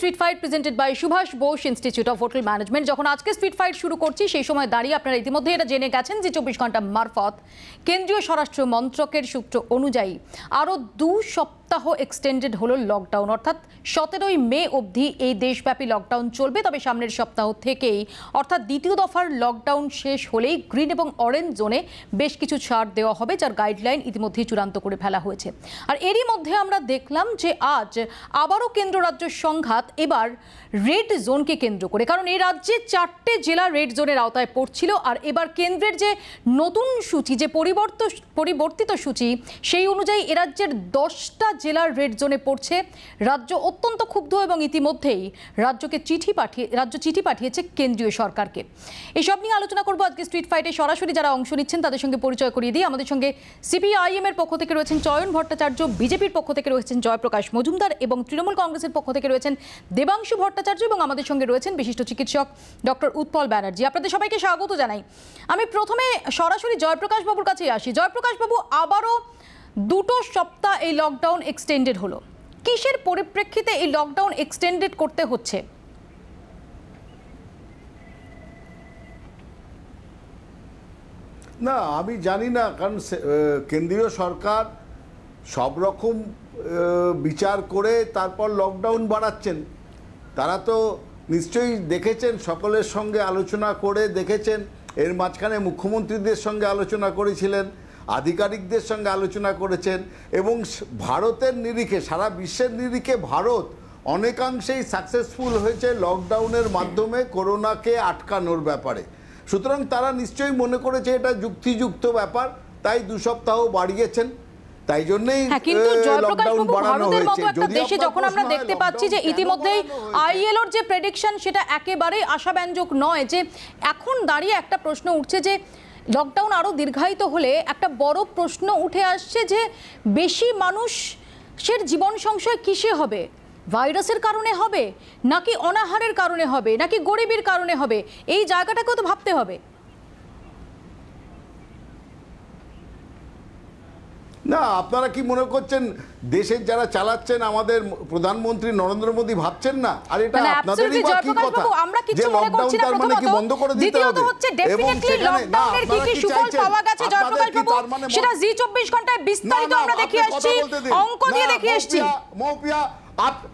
Street fight presented by Subhash Bose institute of hotel management যখন আজকে street fight শুরু করছি, সেই সময় দাঁড়িয়ে আপনারা ইতিমধ্যে এটা জেনে গেছেন যে চব্বিশ ঘণ্টা মারফত কেন্দ্রীয় স্বরাষ্ট্র মন্ত্রকের সূত্র অনুযায়ী আরও দু সপ্তাহ এক্সটেন্ডেড হলো লকডাউন অর্থাৎ সতেরোই মে অবধি এই দেশব্যাপী লকডাউন চলবে, তবে সামনের সপ্তাহ থেকেই। অর্থাৎ দ্বিতীয় দফার লকডাউন শেষ হলেই গ্রিন এবং অরেঞ্জ জোনে বেশ কিছু ছাড় দেওয়া হবে, যার গাইডলাইন ইতিমধ্যেই চূড়ান্ত করে ফেলা হয়েছে। আর এরই মধ্যে আমরা দেখলাম যে আজ আবারও কেন্দ্র রাজ্য সংঘাত, এবার রেড জোনকে কেন্দ্র করে। কারণ এই রাজ্যে চারটে জেলা রেড জোনের আওতায় পড়ছিল, আর এবার কেন্দ্রের যে নতুন সূচি, যে পরিবর্ত, পরিবর্তিত সূচি, সেই অনুযায়ী এ রাজ্যের দশটা জেলার রেড জোনে পড়ছে। রাজ্য অত্যন্ত ক্ষুব্ধ এবং ইতিমধ্যেই রাজ্যকে চিঠি পাঠিয়ে রাজ্য চিঠি পাঠিয়েছে কেন্দ্রীয় সরকারকে। এসব নিয়ে আলোচনা করব আজকে স্ট্রিট ফাইটে সরাসরি যারা অংশ নিচ্ছেন, তাদের সঙ্গে পরিচয় করিয়ে দিই। আমাদের সঙ্গে সিপিআইএম এর পক্ষ থেকে রয়েছেন চয়ন ভট্টাচার্য, বিজেপির পক্ষ থেকে রয়েছেন জয়প্রকাশ মজুমদার এবং তৃণমূল কংগ্রেসের পক্ষ থেকে রয়েছেন দেবাংশু ভট্টাচার্য এবং আমাদের সঙ্গে রয়েছেন বিশিষ্ট চিকিৎসক ডক্টর উৎপল ব্যানার্জি। আপনাদের সবাইকে স্বাগত জানাই। আমি প্রথমে সরাসরি জয়প্রকাশ বাবুর কাছে আসি। জয়প্রকাশ বাবু, আবারও দুটো সপ্তাহ এই লকডাউন এক্সটেন্ডেড হলো। কিসের পরিপ্রেক্ষিতে এই লকডাউন এক্সটেন্ডেড করতে হচ্ছে? না, আমি জানি না, কারণ কেন্দ্রীয় সরকার সব রকম বিচার করে তারপর লকডাউন বাড়াচ্ছেন। তারা তো নিশ্চয়ই দেখেছেন, সকলের সঙ্গে আলোচনা করে দেখেছেন। এর মাঝখানে মুখ্যমন্ত্রীদের সঙ্গে আলোচনা করেছিলেন। আধিকারিকদের সঙ্গে আলোচনা করেছেন এবং ভারতের নিরিখে সারা বিশ্বের নিরিখে ভারত অনেকাংশেই সাকসেসফুল হয়েছে লকডাউনের মাধ্যমে করোনাকে আটকানোর ব্যাপারে। সুতরাং তারা নিশ্চয়ই মনে করেছে এটা যুক্তিযুক্ত ব্যাপার তাই দু সপ্তাহ বাড়িয়েছেন। তাই জন্যই হ্যাঁ কিন্তু জয়প্রকাশ লকডাউন বাবু বাড়ানো ভারতের মতো হয়েছে একটা দেশে যখন আমরা দেখতে পাচ্ছি যে ইতিমধ্যেই হয়েছে? আইএলওর যে প্রেডিকশন সেটা একেবারেই আশাব্যঞ্জক নয় যে এখন দাঁড়িয়ে একটা প্রশ্ন উঠছে যে লকডাউন আরও দীর্ঘায়িত হলে একটা বড় প্রশ্ন উঠে আসছে যে বেশি মানুষের জীবন সংশয় কিসে হবে? ভাইরাসের কারণে হবে নাকি অনাহারের কারণে হবে নাকি গরিবের কারণে হবে? এই জায়গাটাকেও তো ভাবতে হবে। না আপনারা কি মনে করছেন দেশের যারা চালাচ্ছেন আমাদের প্রধানমন্ত্রী নরেন্দ্র মোদী ভাবছেন না? আর এটা মানে আপনাদেরই বা কি কথা? আমরা যে কিছু মনে লকডাউন করছি না তার মানে কি বন্ধ করে দিতে দ্বিতীয়ত হবে? হচ্ছে definitely সেখানে না লকডাউনের কি কি সুফল পাওয়া গেছে জয়প্রকাশ বাবু? মানে সেটা জি চব্বিশ ঘন্টায় বিস্তারিত আমরা দেখিয়ে আসছি। অঙ্ক দিয়ে দেখিয়ে মৌপিয়া, মৌপিয়া, আপ-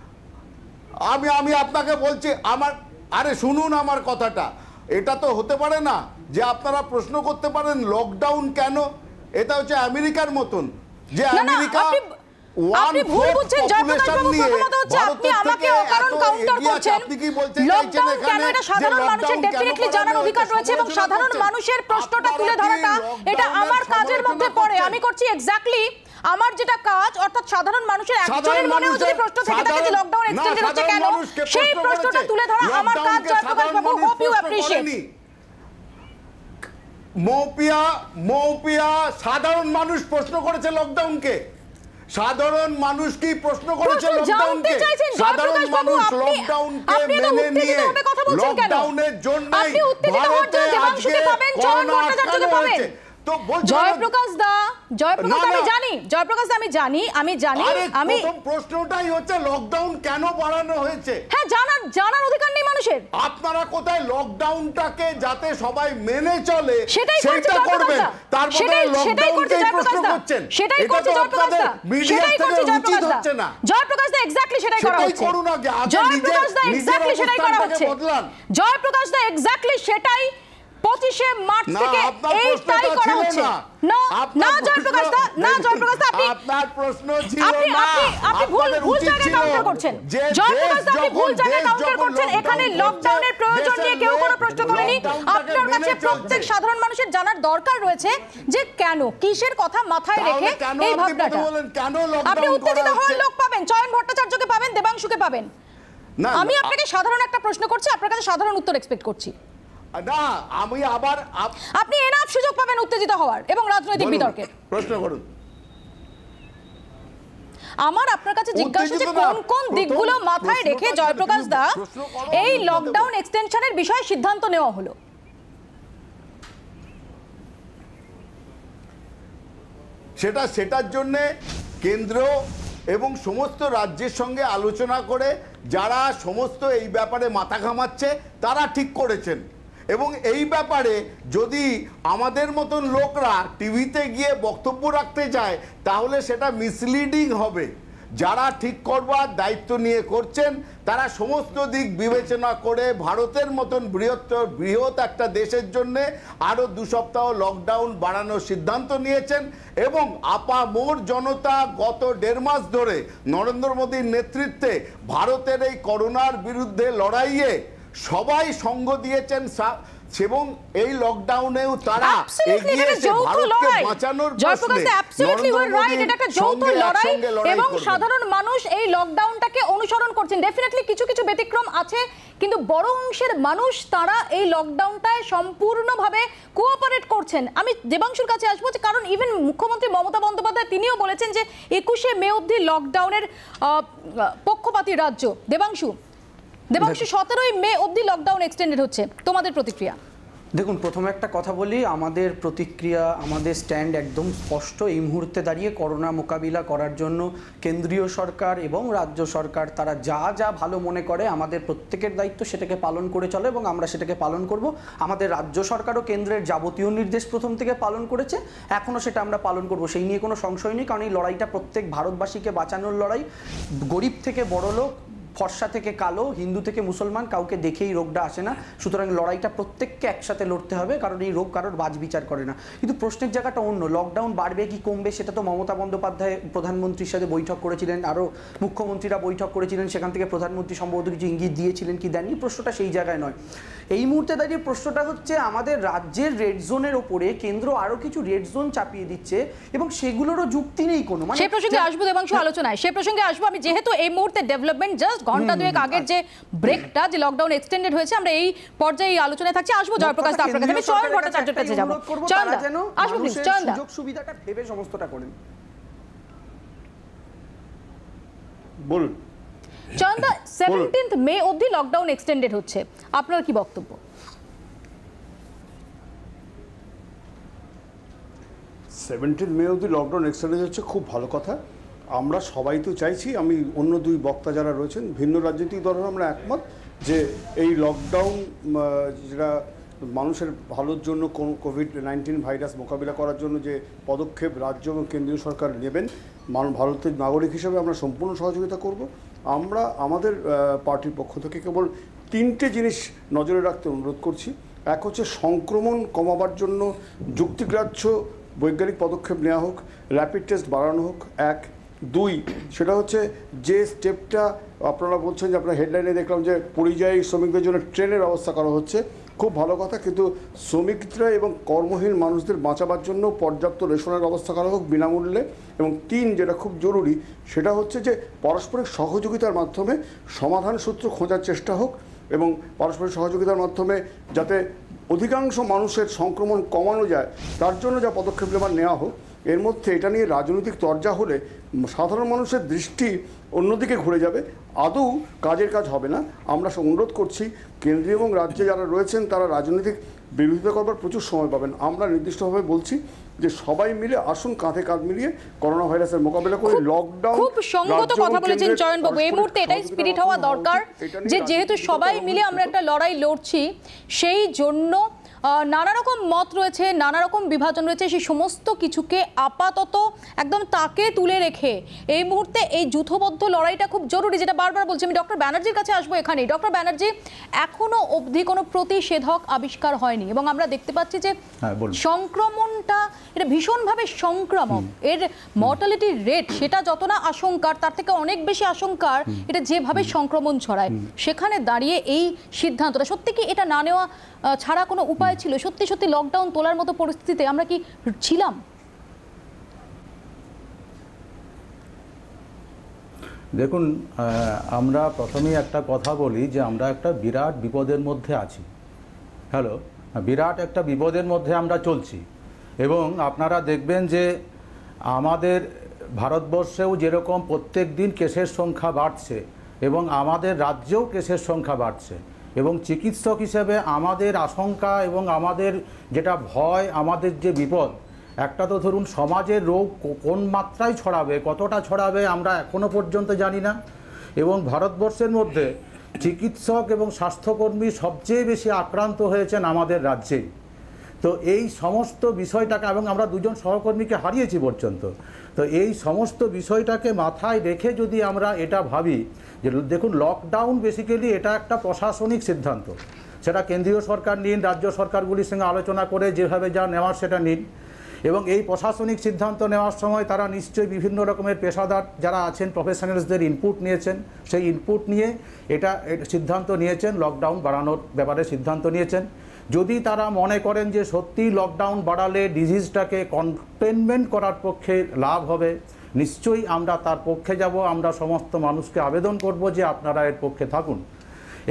আমি আমি আপনাকে বলছি আমার আরে শুনুন আমার কথাটা। এটা তো হতে পারে না যে আপনারা প্রশ্ন করতে পারেন লকডাউন কেন? এটা হচ্ছে আমেরিকার মতন। যে আমেরিকা আপনি- ভুল বুঝছেন জয়প্রকাশ বাবু প্রথমত হচ্ছে আপনি আমাকে অকারণ কাউন্টার করছেন। লকডাউন কেন? এটা সাধারণ মানুষের ডেফিনেটলি জানার অধিকার রয়েছে এবং সাধারণ মানুষের প্রশ্নটা তুলে ধরাটা এটা আমার কাজের মধ্যে পড়ে। আমি করছি এক্স্যাক্টলি আমার যেটা কাজ অর্থাৎ সাধারণ মানুষের একজনের মনেও যদি প্রশ্ন থেকে থাকে যে লকডাউন এক্সটেন্ডেড হচ্ছে কেন সেই প্রশ্নটা তুলে ধরা আমার কাজ Jayprakash babu hope you appreciate. Moupiya Moupiya সাধারণ মানুষ প্রশ্ন করেছে লকডাউনকে সাধারণ মানুষ কি প্রশ্ন করেছে লকডাউনকে সাধারণ মানুষ লকডাউনকে মেনে নিয়ে? লকডাউনের জন্য আপনি উত্তেজিত হওয়ার জন্য দেবাংশুকে তো জয়প্রকাশ দা জয়প্রকাশ আমি জানি জয়প্রকাশ আমি জানি আমি জানি আমি প্রথম প্রশ্নটাই হচ্ছে লকডাউন কেন বাড়ানো হয়েছে? হ্যাঁ জানার জানার অধিকার নেই মানুষের। আপনারা কোথায় লকডাউনটাকে যাতে সবাই মেনে চলে সেটাই করবেন। তার বদলে জয়প্রকাশ প্রশ্ন করছেন। সেটাই করছে জয়প্রকাশ দা। মিডিয়া থেকে উচিত হচ্ছে না। জয়প্রকাশ দা এক্স্যাক্টলি সেটাই করা সেটাই হচ্ছে। করুন আগে, জয়প্রকাশ দা এক্স্যাক্টলি সেটাই করা হচ্ছে। জয়প্রকাশ দা এক্স্যাক্টলি সেটাই পঁচিশে মার্চ থেকে এইটাই করা হচ্ছে না। না আপনার না প্রশ্ন- জয়প্রকাশ দা না জয়প্রকাশ দা আপনি আপনার প্রশ্ন ছিল আপনি আপনি আপনি ভুল ভুল জায়গায় কাউন্টার করছেন। জয়প্রকাশ দা আপনি ভুল জায়গায় কাউন্টার করছেন এখানে লকডাউনের প্রয়োজন নিয়ে কেউ কোনো প্রশ্ন করেনি। আপনার কাছে প্রত্যেক সাধারণ মানুষের জানার দরকার রয়েছে যে কেন কিসের কথা মাথায় রেখে এই আপনি ভাবনাটা? উত্তেজিত হওয়ার? লোক পাবেন চয়ন ভট্টাচার্যকে পাবেন দেবাংশুকে পাবেন। আমি আপনাকে সাধারণ একটা প্রশ্ন করছি আপনার কাছে সাধারণ উত্তর এক্সপেক্ট করছি। না আমি আবার আপনি এনাফ সুযোগ পাবেন উত্তেজিত হওয়ার এবং রাজনৈতিক বলুন, বিতর্কের। প্রশ্ন করুন। আমার আপনার কাছে জিজ্ঞাসা যে কোন কোন দিকগুলো মাথায় রেখে জয়প্রকাশ দা এই লকডাউন এক্সটেনশনের বিষয়ে সিদ্ধান্ত নেওয়া হলো। সেটা সেটার জন্যে কেন্দ্র এবং সমস্ত রাজ্যের সঙ্গে আলোচনা করে যারা সমস্ত এই ব্যাপারে মাথা ঘামাচ্ছে তারা ঠিক করেছেন। এবং এই ব্যাপারে যদি আমাদের মতন লোকরা টিভিতে গিয়ে বক্তব্য রাখতে যায়, তাহলে সেটা মিসলিডিং হবে। যারা ঠিক করবার দায়িত্ব নিয়ে করছেন, তারা সমস্ত দিক বিবেচনা করে ভারতের মতন বৃহত্তর, বৃহৎ একটা দেশের জন্যে আরও দু সপ্তাহ লকডাউন বাড়ানোর সিদ্ধান্ত নিয়েছেন এবং আপা মোর জনতা গত দেড় মাস ধরে নরেন্দ্র মোদীর নেতৃত্বে ভারতের এই করোনার বিরুদ্ধে লড়াইয়ে সবাই সঙ্গ দিয়েছেন এবং এই লকডাউনেও তারা এগিয়ে এসে ভারতকে বাঁচানোর এবং সাধারণ মানুষ এই লকডাউনটাকে অনুসরণ করছেন। ডেফিনেটলি কিছু কিছু ব্যতিক্রম আছে কিন্তু বড় অংশের মানুষ তারা এই লকডাউনটায় সম্পূর্ণভাবে কোঅপারেট করছেন। আমি দেবাংশুর কাছে আসব যে কারণ ইভেন মুখ্যমন্ত্রী মমতা বন্দ্যোপাধ্যায় তিনিও বলেছেন যে একুশে মে অবধি লকডাউনের পক্ষপাতী রাজ্য। দেবাংশু দেবাংশু সতেরোই মে অবধি লকডাউন এক্সটেন্ডেড হচ্ছে। তোমাদের প্রতিক্রিয়া? দেখুন প্রথমে একটা কথা বলি আমাদের প্রতিক্রিয়া আমাদের স্ট্যান্ড একদম স্পষ্ট। এই মুহূর্তে দাঁড়িয়ে করোনা মোকাবিলা করার জন্য কেন্দ্রীয় সরকার এবং রাজ্য সরকার তারা যা যা ভালো মনে করে আমাদের প্রত্যেকের দায়িত্ব সেটাকে পালন করে চলে এবং আমরা সেটাকে পালন করব। আমাদের রাজ্য সরকারও কেন্দ্রের যাবতীয় নির্দেশ প্রথম থেকে পালন করেছে এখনও সেটা আমরা পালন করব। সেই নিয়ে কোনো সংশয় নেই কারণ এই লড়াইটা প্রত্যেক ভারতবাসীকে বাঁচানোর লড়াই। গরিব থেকে বড় লোক ফর্সা থেকে কালো হিন্দু থেকে মুসলমান কাউকে দেখেই রোগটা আসে না। সুতরাং লড়াইটা প্রত্যেককে একসাথে লড়তে হবে কারণ এই রোগ কারোর বাজ বিচার করে না। কিন্তু প্রশ্নের জায়গাটা অন্য লকডাউন বাড়বে কি কমবে সেটা তো মমতা বন্দ্যোপাধ্যায় প্রধানমন্ত্রীর সাথে বৈঠক করেছিলেন আরও মুখ্যমন্ত্রীরা বৈঠক করেছিলেন সেখান থেকে প্রধানমন্ত্রী সম্ভবত কিছু ইঙ্গিত দিয়েছিলেন কি দেননি প্রশ্নটা সেই জায়গায় নয়। এই মুহূর্তে দাঁড়িয়ে প্রশ্নটা হচ্ছে আমাদের রাজ্যের রেড জোনের ওপরে কেন্দ্র আরও কিছু রেড জোন চাপিয়ে দিচ্ছে এবং সেগুলোরও যুক্তি নেই কোনো। মানে সেই প্রসঙ্গে আসব দেবাংশু আলোচনায় সে প্রসঙ্গে আসব। আমি যেহেতু এই মুহূর্তে ডেভেলপমেন্ট জাস্ট ঘণ্টা দুয়েক আগের যে ব্রেকটা যে লকডাউন এক্সটেন্ডেড হয়েছে আমরা এই পর্যায়ে এই আলোচনায় থাকছি। আসব জয়প্রকাশ দা আপনার কাছে আমি চয়ন ভট্টাচার্যের কাছে যাব। চয়ন দা আসব প্লিজ মানুষের চয়ন দা। সুযোগ সুবিধাটা ভেবে সমস্তটা করেন। বলুন। চয়ন দা সেভেন্টিন্থ মে অবধি লকডাউন এক্সটেন্ডেড হচ্ছে। আপনার কি বক্তব্য? সেভেন্টিন মে অবধি লকডাউন এক্সটেন্ড হচ্ছে খুব ভালো কথা। আমরা সবাই তো চাইছি, আমি অন্য দুই বক্তা যারা রয়েছেন, ভিন্ন রাজনৈতিক দলের আমরা একমত যে এই লকডাউন যেটা মানুষের ভালোর জন্য কোন কোভিড নাইন্টিন ভাইরাস মোকাবিলা করার জন্য যে পদক্ষেপ রাজ্য এবং কেন্দ্রীয় সরকার নেবেন ভারতের নাগরিক হিসেবে আমরা সম্পূর্ণ সহযোগিতা করব। আমরা, আমাদের পার্টির পক্ষ থেকে কেবল তিনটে জিনিস নজরে রাখতে অনুরোধ করছি। এক হচ্ছে সংক্রমণ কমাবার জন্য যুক্তিগ্রাহ্য বৈজ্ঞানিক পদক্ষেপ নেওয়া হোক র্যাপিড টেস্ট বাড়ানো হোক। এক দুই, সেটা হচ্ছে যে স্টেপটা আপনারা বলছেন যে আপনার হেডলাইনে দেখলাম যে পরিযায়ী শ্রমিকদের জন্য ট্রেনের ব্যবস্থা করা হচ্ছে, খুব ভালো কথা কিন্তু শ্রমিকরা এবং কর্মহীন মানুষদের বাঁচাবার জন্য পর্যাপ্ত রেশনের ব্যবস্থা করা হোক বিনামূল্যে, এবং তিন, যেটা খুব জরুরি, সেটা হচ্ছে যে পারস্পরিক সহযোগিতার মাধ্যমে সমাধান সূত্র খোঁজার চেষ্টা হোক, এবং পারস্পরিক সহযোগিতার মাধ্যমে যাতে অধিকাংশ মানুষের সংক্রমণ কমানো যায়, তার জন্য যা পদক্ষেপ নেওয়া হোক এর মধ্যে এটা নিয়ে রাজনৈতিক তরজা হলে সাধারণ মানুষের দৃষ্টি অন্যদিকে ঘুরে যাবে। আদৌ কাজের কাজ হবে না। আমরা অনুরোধ করছি কেন্দ্রীয় এবং রাজ্যে যারা রয়েছেন তারা রাজনৈতিক বিরোধিতা করবার প্রচুর সময় পাবেন। আমরা নির্দিষ্টভাবে বলছি যে সবাই মিলে আসুন কাঁধে কাঁধ মিলিয়ে করোনা ভাইরাসের মোকাবিলা করে লকডাউন খুব সঙ্গত কথা বলেছেন চয়ন বাবু। এই মুহূর্তে এটাই স্পিরিট হওয়া দরকার যে যেহেতু সবাই মিলে আমরা একটা লড়াই লড়ছি সেই জন্য নানা রকম মত রয়েছে নানা রকম বিভাজন রয়েছে সেই সমস্ত কিছুকে আপাতত একদম তাকে তুলে রেখে এই মুহূর্তে এই যুথবদ্ধ লড়াইটা খুব জরুরি যেটা বারবার বলছি। আমি ডক্টর ব্যানার্জির কাছে আসব এখানে। ডক্টর ব্যানার্জি এখনও অবধি কোনো প্রতিষেধক আবিষ্কার হয়নি এবং আমরা দেখতে পাচ্ছি যে হ্যাঁ, সংক্রমণটা এটা ভীষণভাবে সংক্রামক। এর মর্টালিটি রেট সেটা যত না আশঙ্কার তার থেকে অনেক বেশি আশঙ্কার এটা যেভাবে সংক্রমণ ছড়ায় সেখানে দাঁড়িয়ে এই সিদ্ধান্তটা সত্যি কি এটা না নেওয়া ছাড়া কোনো উপায় ছিল? সত্যি সত্যি লকডাউন তোলার মতো পরিস্থিতিতে আমরা কি ছিলাম? দেখুন আমরা প্রথমেই একটা কথা বলি যে আমরা একটা বিরাট বিপদের মধ্যে আছি। হ্যালো বিরাট একটা বিপদের মধ্যে আমরা চলছি। এবং আপনারা দেখবেন যে আমাদের ভারতবর্ষেও যেরকম প্রত্যেক দিন কেসের সংখ্যা বাড়ছে এবং আমাদের রাজ্যেও কেসের সংখ্যা বাড়ছে। এবং চিকিৎসক হিসেবে আমাদের আশঙ্কা এবং আমাদের যেটা ভয়, আমাদের যে বিপদ, একটা তো ধরুন সমাজের রোগ কোন মাত্রায় ছড়াবে, কতটা ছড়াবে আমরা এখনও পর্যন্ত জানি না। এবং ভারতবর্ষের মধ্যে চিকিৎসক এবং স্বাস্থ্যকর্মী সবচেয়ে বেশি আক্রান্ত হয়েছেন আমাদের রাজ্যেই। তো এই সমস্ত বিষয়টাকে এবং আমরা দুজন সহকর্মীকে হারিয়েছি পর্যন্ত, তো এই সমস্ত বিষয়টাকে মাথায় রেখে যদি আমরা এটা ভাবি, যে দেখুন লকডাউন বেসিক্যালি এটা একটা প্রশাসনিক সিদ্ধান্ত। সেটা কেন্দ্রীয় সরকার নিন, রাজ্য সরকারগুলির সঙ্গে আলোচনা করে যেভাবে যা নেওয়ার সেটা নিন। এবং এই প্রশাসনিক সিদ্ধান্ত নেওয়ার সময় তারা নিশ্চয়ই বিভিন্ন রকমের পেশাদার যারা আছেন প্রফেশনালসদের ইনপুট নিয়েছেন। সেই ইনপুট নিয়ে এটা সিদ্ধান্ত নিয়েছেন লকডাউন বাড়ানোর ব্যাপারে সিদ্ধান্ত নিয়েছেন। যদি তারা মনে করেন যে সত্যি লকডাউন বাড়ালে ডিজিজটাকে কন্টেনমেন্ট করার পক্ষে লাভ হবে, নিশ্চয়ই আমরা তার পক্ষে যাব। আমরা সমস্ত মানুষকে আবেদন করব যে আপনারা এর পক্ষে থাকুন।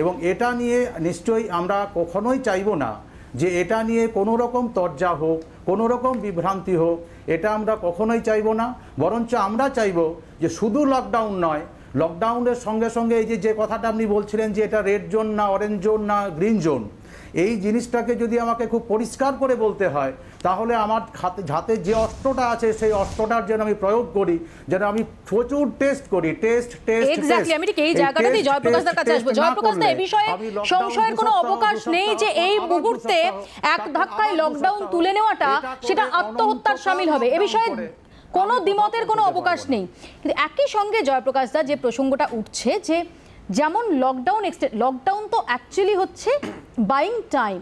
এবং এটা নিয়ে নিশ্চয়ই আমরা কখনোই চাইব না যে এটা নিয়ে কোনো রকম তর্জা হোক, কোনো রকম বিভ্রান্তি হোক, এটা আমরা কখনোই চাইব না। বরঞ্চ আমরা চাইব যে শুধু লকডাউন নয় লকডাউনের সঙ্গে সঙ্গে এই যে যে কথাটা আপনি বলছিলেন যে এটা রেড জোন না অরেঞ্জ জোন না গ্রিন জোন এই জিনিসটাকে যদি আমাকে খুব পরিষ্কার করে বলতে হয় তাহলে আমার হাতে হাতে যে অস্ত্রটা আছে সেই অস্ত্রটার যেন আমি প্রয়োগ করি যেন আমি প্রচুর টেস্ট করি টেস্ট টেস্ট এক্স্যাক্টলি আমি ঠিক এই জায়গাটাতেই জয়প্রকাশদার কাছে আসব। জয়প্রকাশদা এই বিষয়ে সংশয়ের কোনো অবকাশ নেই যে এই মুহূর্তে এক ধাক্কায় লকডাউন তুলে নেওয়াটা সেটা আত্মহত্যার সামিল হবে। এ বিষয়ে কোনো দ্বিমতের কোনো অবকাশ নেই। কিন্তু একই সঙ্গে জয়প্রকাশ দা যে প্রসঙ্গটা উঠছে যে যেমন লকডাউন এক্সটেন্ড লকডাউন তো অ্যাকচুয়ালি হচ্ছে বাইং টাইম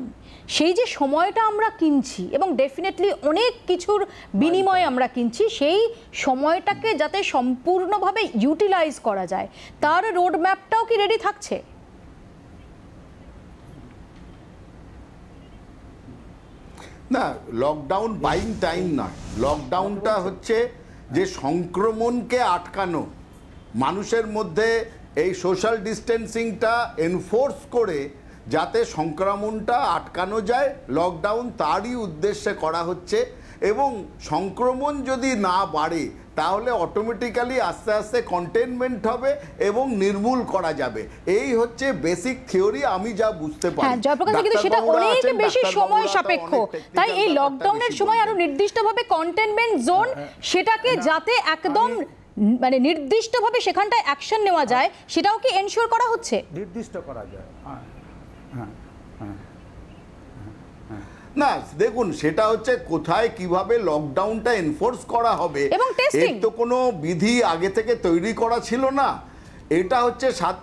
সেই যে সময়টা আমরা কিনছি এবং ডেফিনেটলি অনেক কিছুর বিনিময়ে আমরা কিনছি, সেই সময়টাকে যাতে সম্পূর্ণভাবে ইউটিলাইজ করা যায়, তার রোড ম্যাপটাও কি রেডি থাকছে? না লকডাউন বাইং টাইম নয়। লকডাউনটা হচ্ছে যে সংক্রমণকে আটকানো, মানুষের মধ্যে এই সোশ্যাল ডিস্টেন্সিংটা এনফোর্স করে যাতে সংক্রমণটা আটকানো যায় লকডাউন তারই উদ্দেশ্যে করা হচ্ছে এবং সংক্রমণ যদি না বাড়ে তাহলে অটোমেটিক্যালি আস্তে আস্তে কন্টেনমেন্ট হবে এবং নির্মূল করা যাবে। এই হচ্ছে বেসিক থিওরি আমি যা বুঝতে পারি। হ্যাঁ জয়প্রকাশ কিন্তু সেটা অনেক বেশি সময় সাপেক্ষ। তাই এই লকডাউনের সময় আরও নির্দিষ্টভাবে কন্টেনমেন্ট জোন সেটাকে যাতে একদম মানে নির্দিষ্টভাবে সেখানটায় অ্যাকশন নেওয়া যায় সেটাও কি এনশিওর করা হচ্ছে? নির্দিষ্ট করা যায়। হ্যাঁ। হ্যাঁ হ্যাঁ না দেখুন সেটা হচ্ছে কোথায় কীভাবে লকডাউনটা এনফোর্স করা হবে। এর তো কোনো বিধি আগে থেকে তৈরি করা ছিল না। এটা হচ্ছে সাত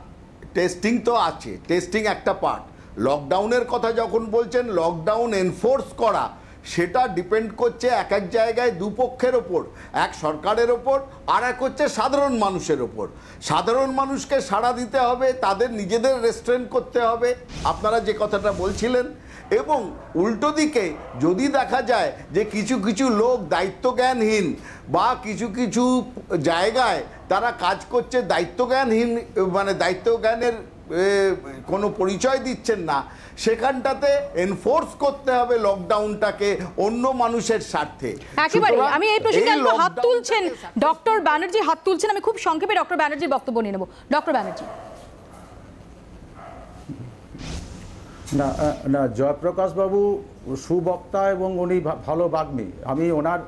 টেস্টিং তো আছে টেস্টিং একটা পার্ট লকডাউনের কথা যখন বলছেন লকডাউন এনফোর্স করা। সেটা ডিপেন্ড করছে এক এক জায়গায় দুপক্ষের ওপর। এক সরকারের ওপর, আর এক হচ্ছে সাধারণ মানুষের ওপর। সাধারণ মানুষকে সাড়া দিতে হবে, তাদের নিজেদের রেস্টুরেন্ট করতে হবে, আপনারা যে কথাটা বলছিলেন। এবং উল্টো দিকে যদি দেখা যায় যে কিছু কিছু লোক দায়িত্বজ্ঞানহীন বা কিছু কিছু জায়গায় তারা কাজ করছে দায়িত্বজ্ঞানহীন মানে দায়িত্বজ্ঞানের কোনো পরিচয় দিচ্ছেন না। সেখানটাতে এনফোর্স করতে হবে লকডাউনটাকে অন্য মানুষের স্বার্থে। একেবারে আমি এই প্রসঙ্গে হাত তুলছেন। ডক্টর ব্যানার্জি হাত তুলছেন। আমি খুব সংক্ষেপে ডক্টর ব্যানার্জির বক্তব্য নিয়ে নেব। ডক্টর ব্যানার্জি। না না জয়প্রকাশবাবু সুবক্তা এবং উনি ভা- ভালো বাগ্মী। আমি ওনার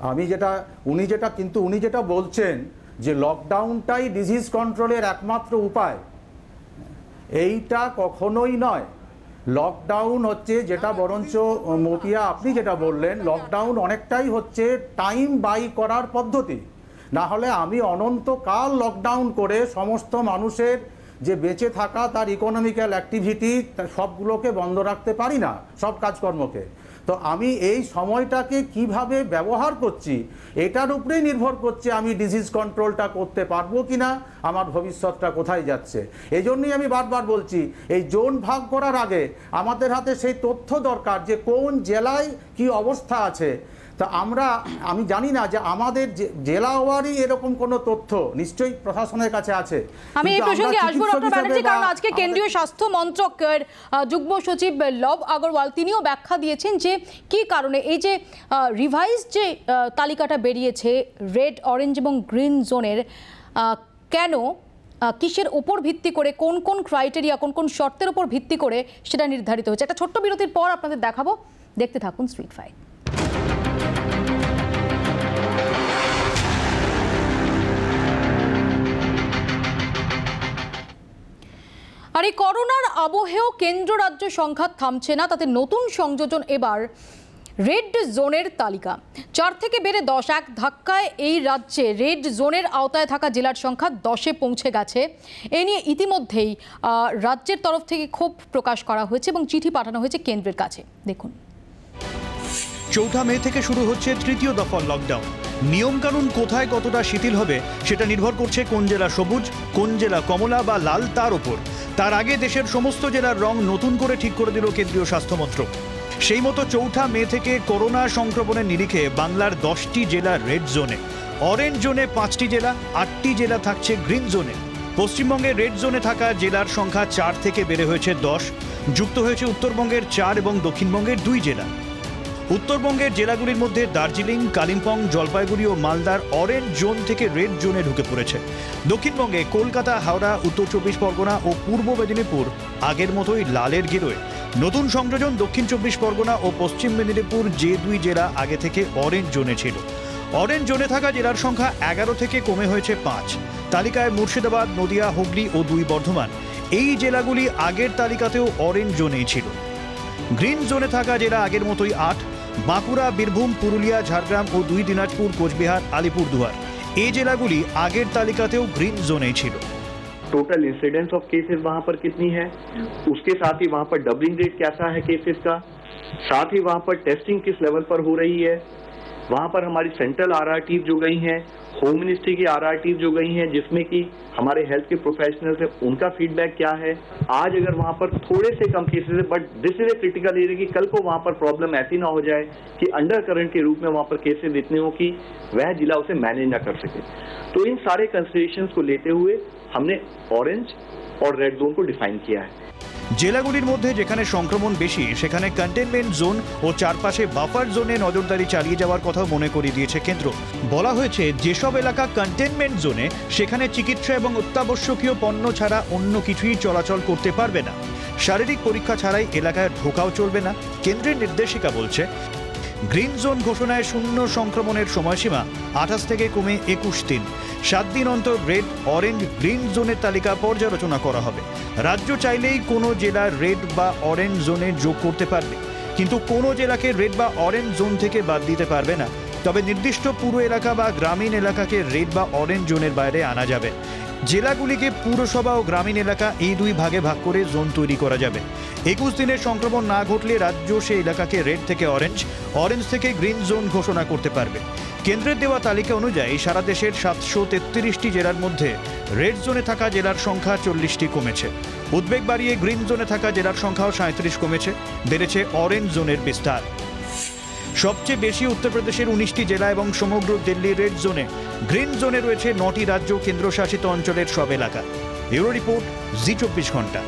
আমি যেটা উনি যেটা কিন্তু উনি যেটা বলছেন যে লকডাউনটাই ডিজিজ কন্ট্রোলের একমাত্র উপায়। এইটা কখনোই নয়। লকডাউন হচ্ছে যেটা বরঞ্চ, মতিয়া, আপনি যেটা বললেন লকডাউন অনেকটাই হচ্ছে টাইম বাই করার পদ্ধতি। না হলে আমি অনন্তকাল লকডাউন করে সমস্ত মানুষের যে বেঁচে থাকা তার ইকোনমিক্যাল অ্যাক্টিভিটি সবগুলোকে বন্ধ রাখতে পারি না, সব কাজকর্মকে। তো আমি এই সময়টাকে কীভাবে ব্যবহার করছি, এটার উপরেই নির্ভর করছে আমি ডিজিজ কন্ট্রোলটা করতে পারব কি না আমার ভবিষ্যৎটা কোথায় যাচ্ছে। এই জন্যই আমি বারবার বলছি, এই জোন ভাগ করার আগে আমাদের হাতে সেই তথ্য দরকার যে কোন জেলায় কি অবস্থা আছে। তা আমরা আমি জানি না যে আমাদের জে- জেলা ওয়ারি এরকম কোনো তথ্য নিশ্চয়ই প্রশাসনের কাছে আছে। আমি এই প্রসঙ্গে আসব ডক্টর ব্যানার্জি কারণ আজকে কেন্দ্রীয় স্বাস্থ্য মন্ত্রকের যুগ্ম সচিব লব আগরওয়াল তিনিও ব্যাখ্যা দিয়েছেন যে কি কারণে এই যে রিভাইজ যে তালিকাটা বেরিয়েছে রেড অরেঞ্জ এবং গ্রিন জোনের কেন কিসের ওপর ভিত্তি করে কোন কোন ক্রাইটেরিয়া কোন কোন শর্তের উপর ভিত্তি করে সেটা নির্ধারিত হয়েছে? একটা ছোট্ট বিরতির পর আপনাদের দেখাবো। দেখতে থাকুন স্ট্রিট ফাইট আর এই করোনার আবহেও কেন্দ্র রাজ্য সংঘাত থামছে না, তাতে নতুন সংযোজন এবার রেড জোনের তালিকা। চার থেকে বেড়ে দশ, এক ধাক্কায় এই রাজ্যে রেড জোনের আওতায় থাকা জেলার সংখ্যা দশে পৌঁছে গেছে। এ নিয়ে ইতিমধ্যেই রাজ্যের তরফ থেকে ক্ষোভ প্রকাশ করা হয়েছে এবং চিঠি পাঠানো হয়েছে কেন্দ্রের কাছে। দেখুন। চৌঠা মে থেকে শুরু হচ্ছে তৃতীয় দফার লকডাউন। নিয়মকানুন কোথায় কতটা শিথিল হবে, সেটা নির্ভর করছে কোন জেলা সবুজ, কোন জেলা কমলা বা লাল তার উপর তার আগে দেশের সমস্ত জেলার রং নতুন করে ঠিক করে দিল কেন্দ্রীয় স্বাস্থ্য মন্ত্রক সেই মতো চৌঠা মে থেকে করোনা সংক্রমণের নিরিখে বাংলার দশটি জেলা রেড জোনে, অরেঞ্জ জোনে পাঁচটি জেলা, আটটি জেলা থাকছে গ্রিন জোনে। পশ্চিমবঙ্গের রেড জোনে থাকা জেলার সংখ্যা চার থেকে বেড়ে হয়েছে দশ, যুক্ত হয়েছে উত্তরবঙ্গের চার এবং দক্ষিণবঙ্গের দুই জেলা। উত্তরবঙ্গের জেলাগুলির মধ্যে দার্জিলিং, কালিম্পং, জলপাইগুড়ি ও মালদার অরেঞ্জ জোন থেকে রেড জোনে ঢুকে পড়েছে। দক্ষিণবঙ্গে কলকাতা, হাওড়া, উত্তর চব্বিশ পরগনা ও পূর্ব মেদিনীপুর আগের মতোই লালের গিরোয় নতুন সংযোজন দক্ষিণ চব্বিশ পরগনা ও পশ্চিম মেদিনীপুর যে দুই জেলা আগে থেকে অরেঞ্জ জোনে ছিল। অরেঞ্জ জোনে থাকা জেলার সংখ্যা এগারো থেকে কমে হয়েছে পাঁচ। তালিকায় মুর্শিদাবাদ, নদিয়া, হুগলি ও দুই বর্ধমান। এই জেলাগুলি আগের তালিকাতেও অরেঞ্জ জোনেই ছিল। গ্রিন জোনে থাকা জেলা আগের মতোই আট বাঁকুড়া বীরভূম পুরুলিয়া ঝাড়গ্রাম ও দুই দিনাজপুর কোচবিহার আলিপুরদুয়ার এই জেলাগুলি আগের তালিকাতেও গ্রিন জোনেই ছিল टोटल इंसिडेंस ऑफ केसेस वहां पर कितनी है उसके साथ ही वहां पर डबलिंग रेट कैसा है केसेस का साथ ही वहां पर टेस्टिंग किस लेवल पर हो रही है वहां पर हमारी सेंट्रल आर जो गई हैं होम मिनिस्ट्री की आरआरटी जो गई हैं, जिसमें कि हमारे हेल्थ के प्रोफेशनल्स हैं, उनका फीडबैक क्या है? आज अगर वहाँ पर थोड़े से कम केसेस है but this is a critical area कि कल को वहाँ पर प्रॉब्लम ऐसी ना हो जाए कि अंडर करंट के रूप में वहाँ पर केसेस इतने हो कि वह जिला उसे मैनेज ना कर सके। तो इन सारे कंसिडरेशन को लेते हुए हमने ऑरेंज और रेड जोन को डिफाइन किया है। জেলাগুলির মধ্যে যেখানে সংক্রমণ বেশি, সেখানে কন্টেনমেন্ট জোন ও চারপাশে বাফার জোনে নজরদারি চালিয়ে যাওয়ার কথা মনে করিয়ে দিয়েছে কেন্দ্র। বলা হয়েছে, যেসব এলাকা কন্টেনমেন্ট জোনে সেখানে চিকিৎসা এবং অত্যাবশ্যকীয় পণ্য ছাড়া অন্য কিছুই চলাচল করতে পারবে না। শারীরিক পরীক্ষা ছাড়াই এলাকায় ঢোকাও চলবে না। কেন্দ্রের নির্দেশিকা বলছে গ্রিন জোন ঘোষণায় শূন্য সংক্রমণের সময়সীমা আঠাশ থেকে কমে একুশ দিন। সাত দিন অন্তর রেড অরেঞ্জ গ্রিন জোনের তালিকা পর্যালোচনা করা হবে। রাজ্য চাইলেই কোনো জেলা রেড বা অরেঞ্জ জোনে যোগ করতে পারবে। কিন্তু কোনো জেলাকে রেড বা অরেঞ্জ জোন থেকে বাদ দিতে পারবে না। তবে নির্দিষ্ট পুরো এলাকা বা গ্রামীণ এলাকাকে রেড বা অরেঞ্জ জোনের বাইরে আনা যাবে। জেলাগুলিকে পুরসভা ও গ্রামীণ এলাকা এই দুই ভাগে ভাগ করে জোন তৈরি করা যাবে। একুশ দিনের সংক্রমণ না ঘটলে রাজ্য সেই এলাকাকে রেড থেকে অরেঞ্জ অরেঞ্জ থেকে গ্রিন জোন ঘোষণা করতে পারবে। কেন্দ্রের দেওয়া তালিকা অনুযায়ী সারা দেশের সাতশো তেত্রিশটি জেলার মধ্যে রেড জোনে থাকা জেলার সংখ্যা চল্লিশটি কমেছে। উদ্বেগ বাড়িয়ে গ্রিন জোনে থাকা জেলার সংখ্যাও সাঁত্রিশ কমেছে, বেড়েছে অরেঞ্জ জোনের বিস্তার। সবচেয়ে বেশি উত্তরপ্রদেশের উনিশটি জেলা এবং সমগ্র দিল্লি রেড জোনে গ্রিন জোনে রয়েছে নটি রাজ্য কেন্দ্রশাসিত অঞ্চলের সব এলাকা। ব্যুরো রিপোর্ট, জি চব্বিশ ঘণ্টা।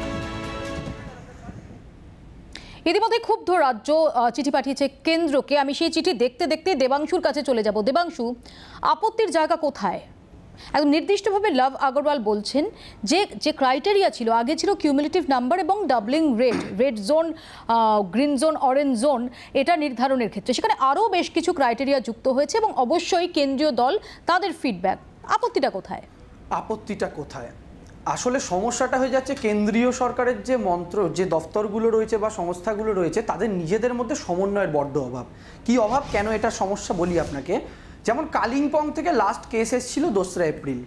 ইতিমধ্যে ক্ষুব্ধ রাজ্য চিঠি পাঠিয়েছে কেন্দ্রকে। আমি সেই চিঠি দেখতে দেখতে দেবাংশুর কাছে চলে যাব। দেবাংশু, আপত্তির জায়গা কোথায়? একদম নির্দিষ্টভাবে লাভ আগরওয়াল বলছেন যে যে ক্রাইটেরিয়া ছিল, আগে ছিল কিউমুলেটিভ নাম্বার এবং doubling red red zone green zone orange zone এটা নির্ধারণের ক্ষেত্রে। সেখানে আরও বেশ কিছু ক্রাইটেরিয়া যুক্ত হয়েছে এবং অবশ্যই কেন্দ্রীয় দল তাদের ফিডব্যাক আপত্তিটা কোথায়? আপত্তিটা কোথায়? আসলে সমস্যাটা হয়ে যাচ্ছে কেন্দ্রীয় সরকারের যে মন্ত্র, যে দফতরগুলো রয়েছে বা সংস্থাগুলো রয়েছে, তাদের নিজেদের মধ্যে সমন্বয়ের বড্ড অভাব। কি অভাব? কেন এটা সমস্যা বলি আপনাকে? যেমন কালিম্পং থেকে লাস্ট কেস এসেছিল দোসরা এপ্রিল।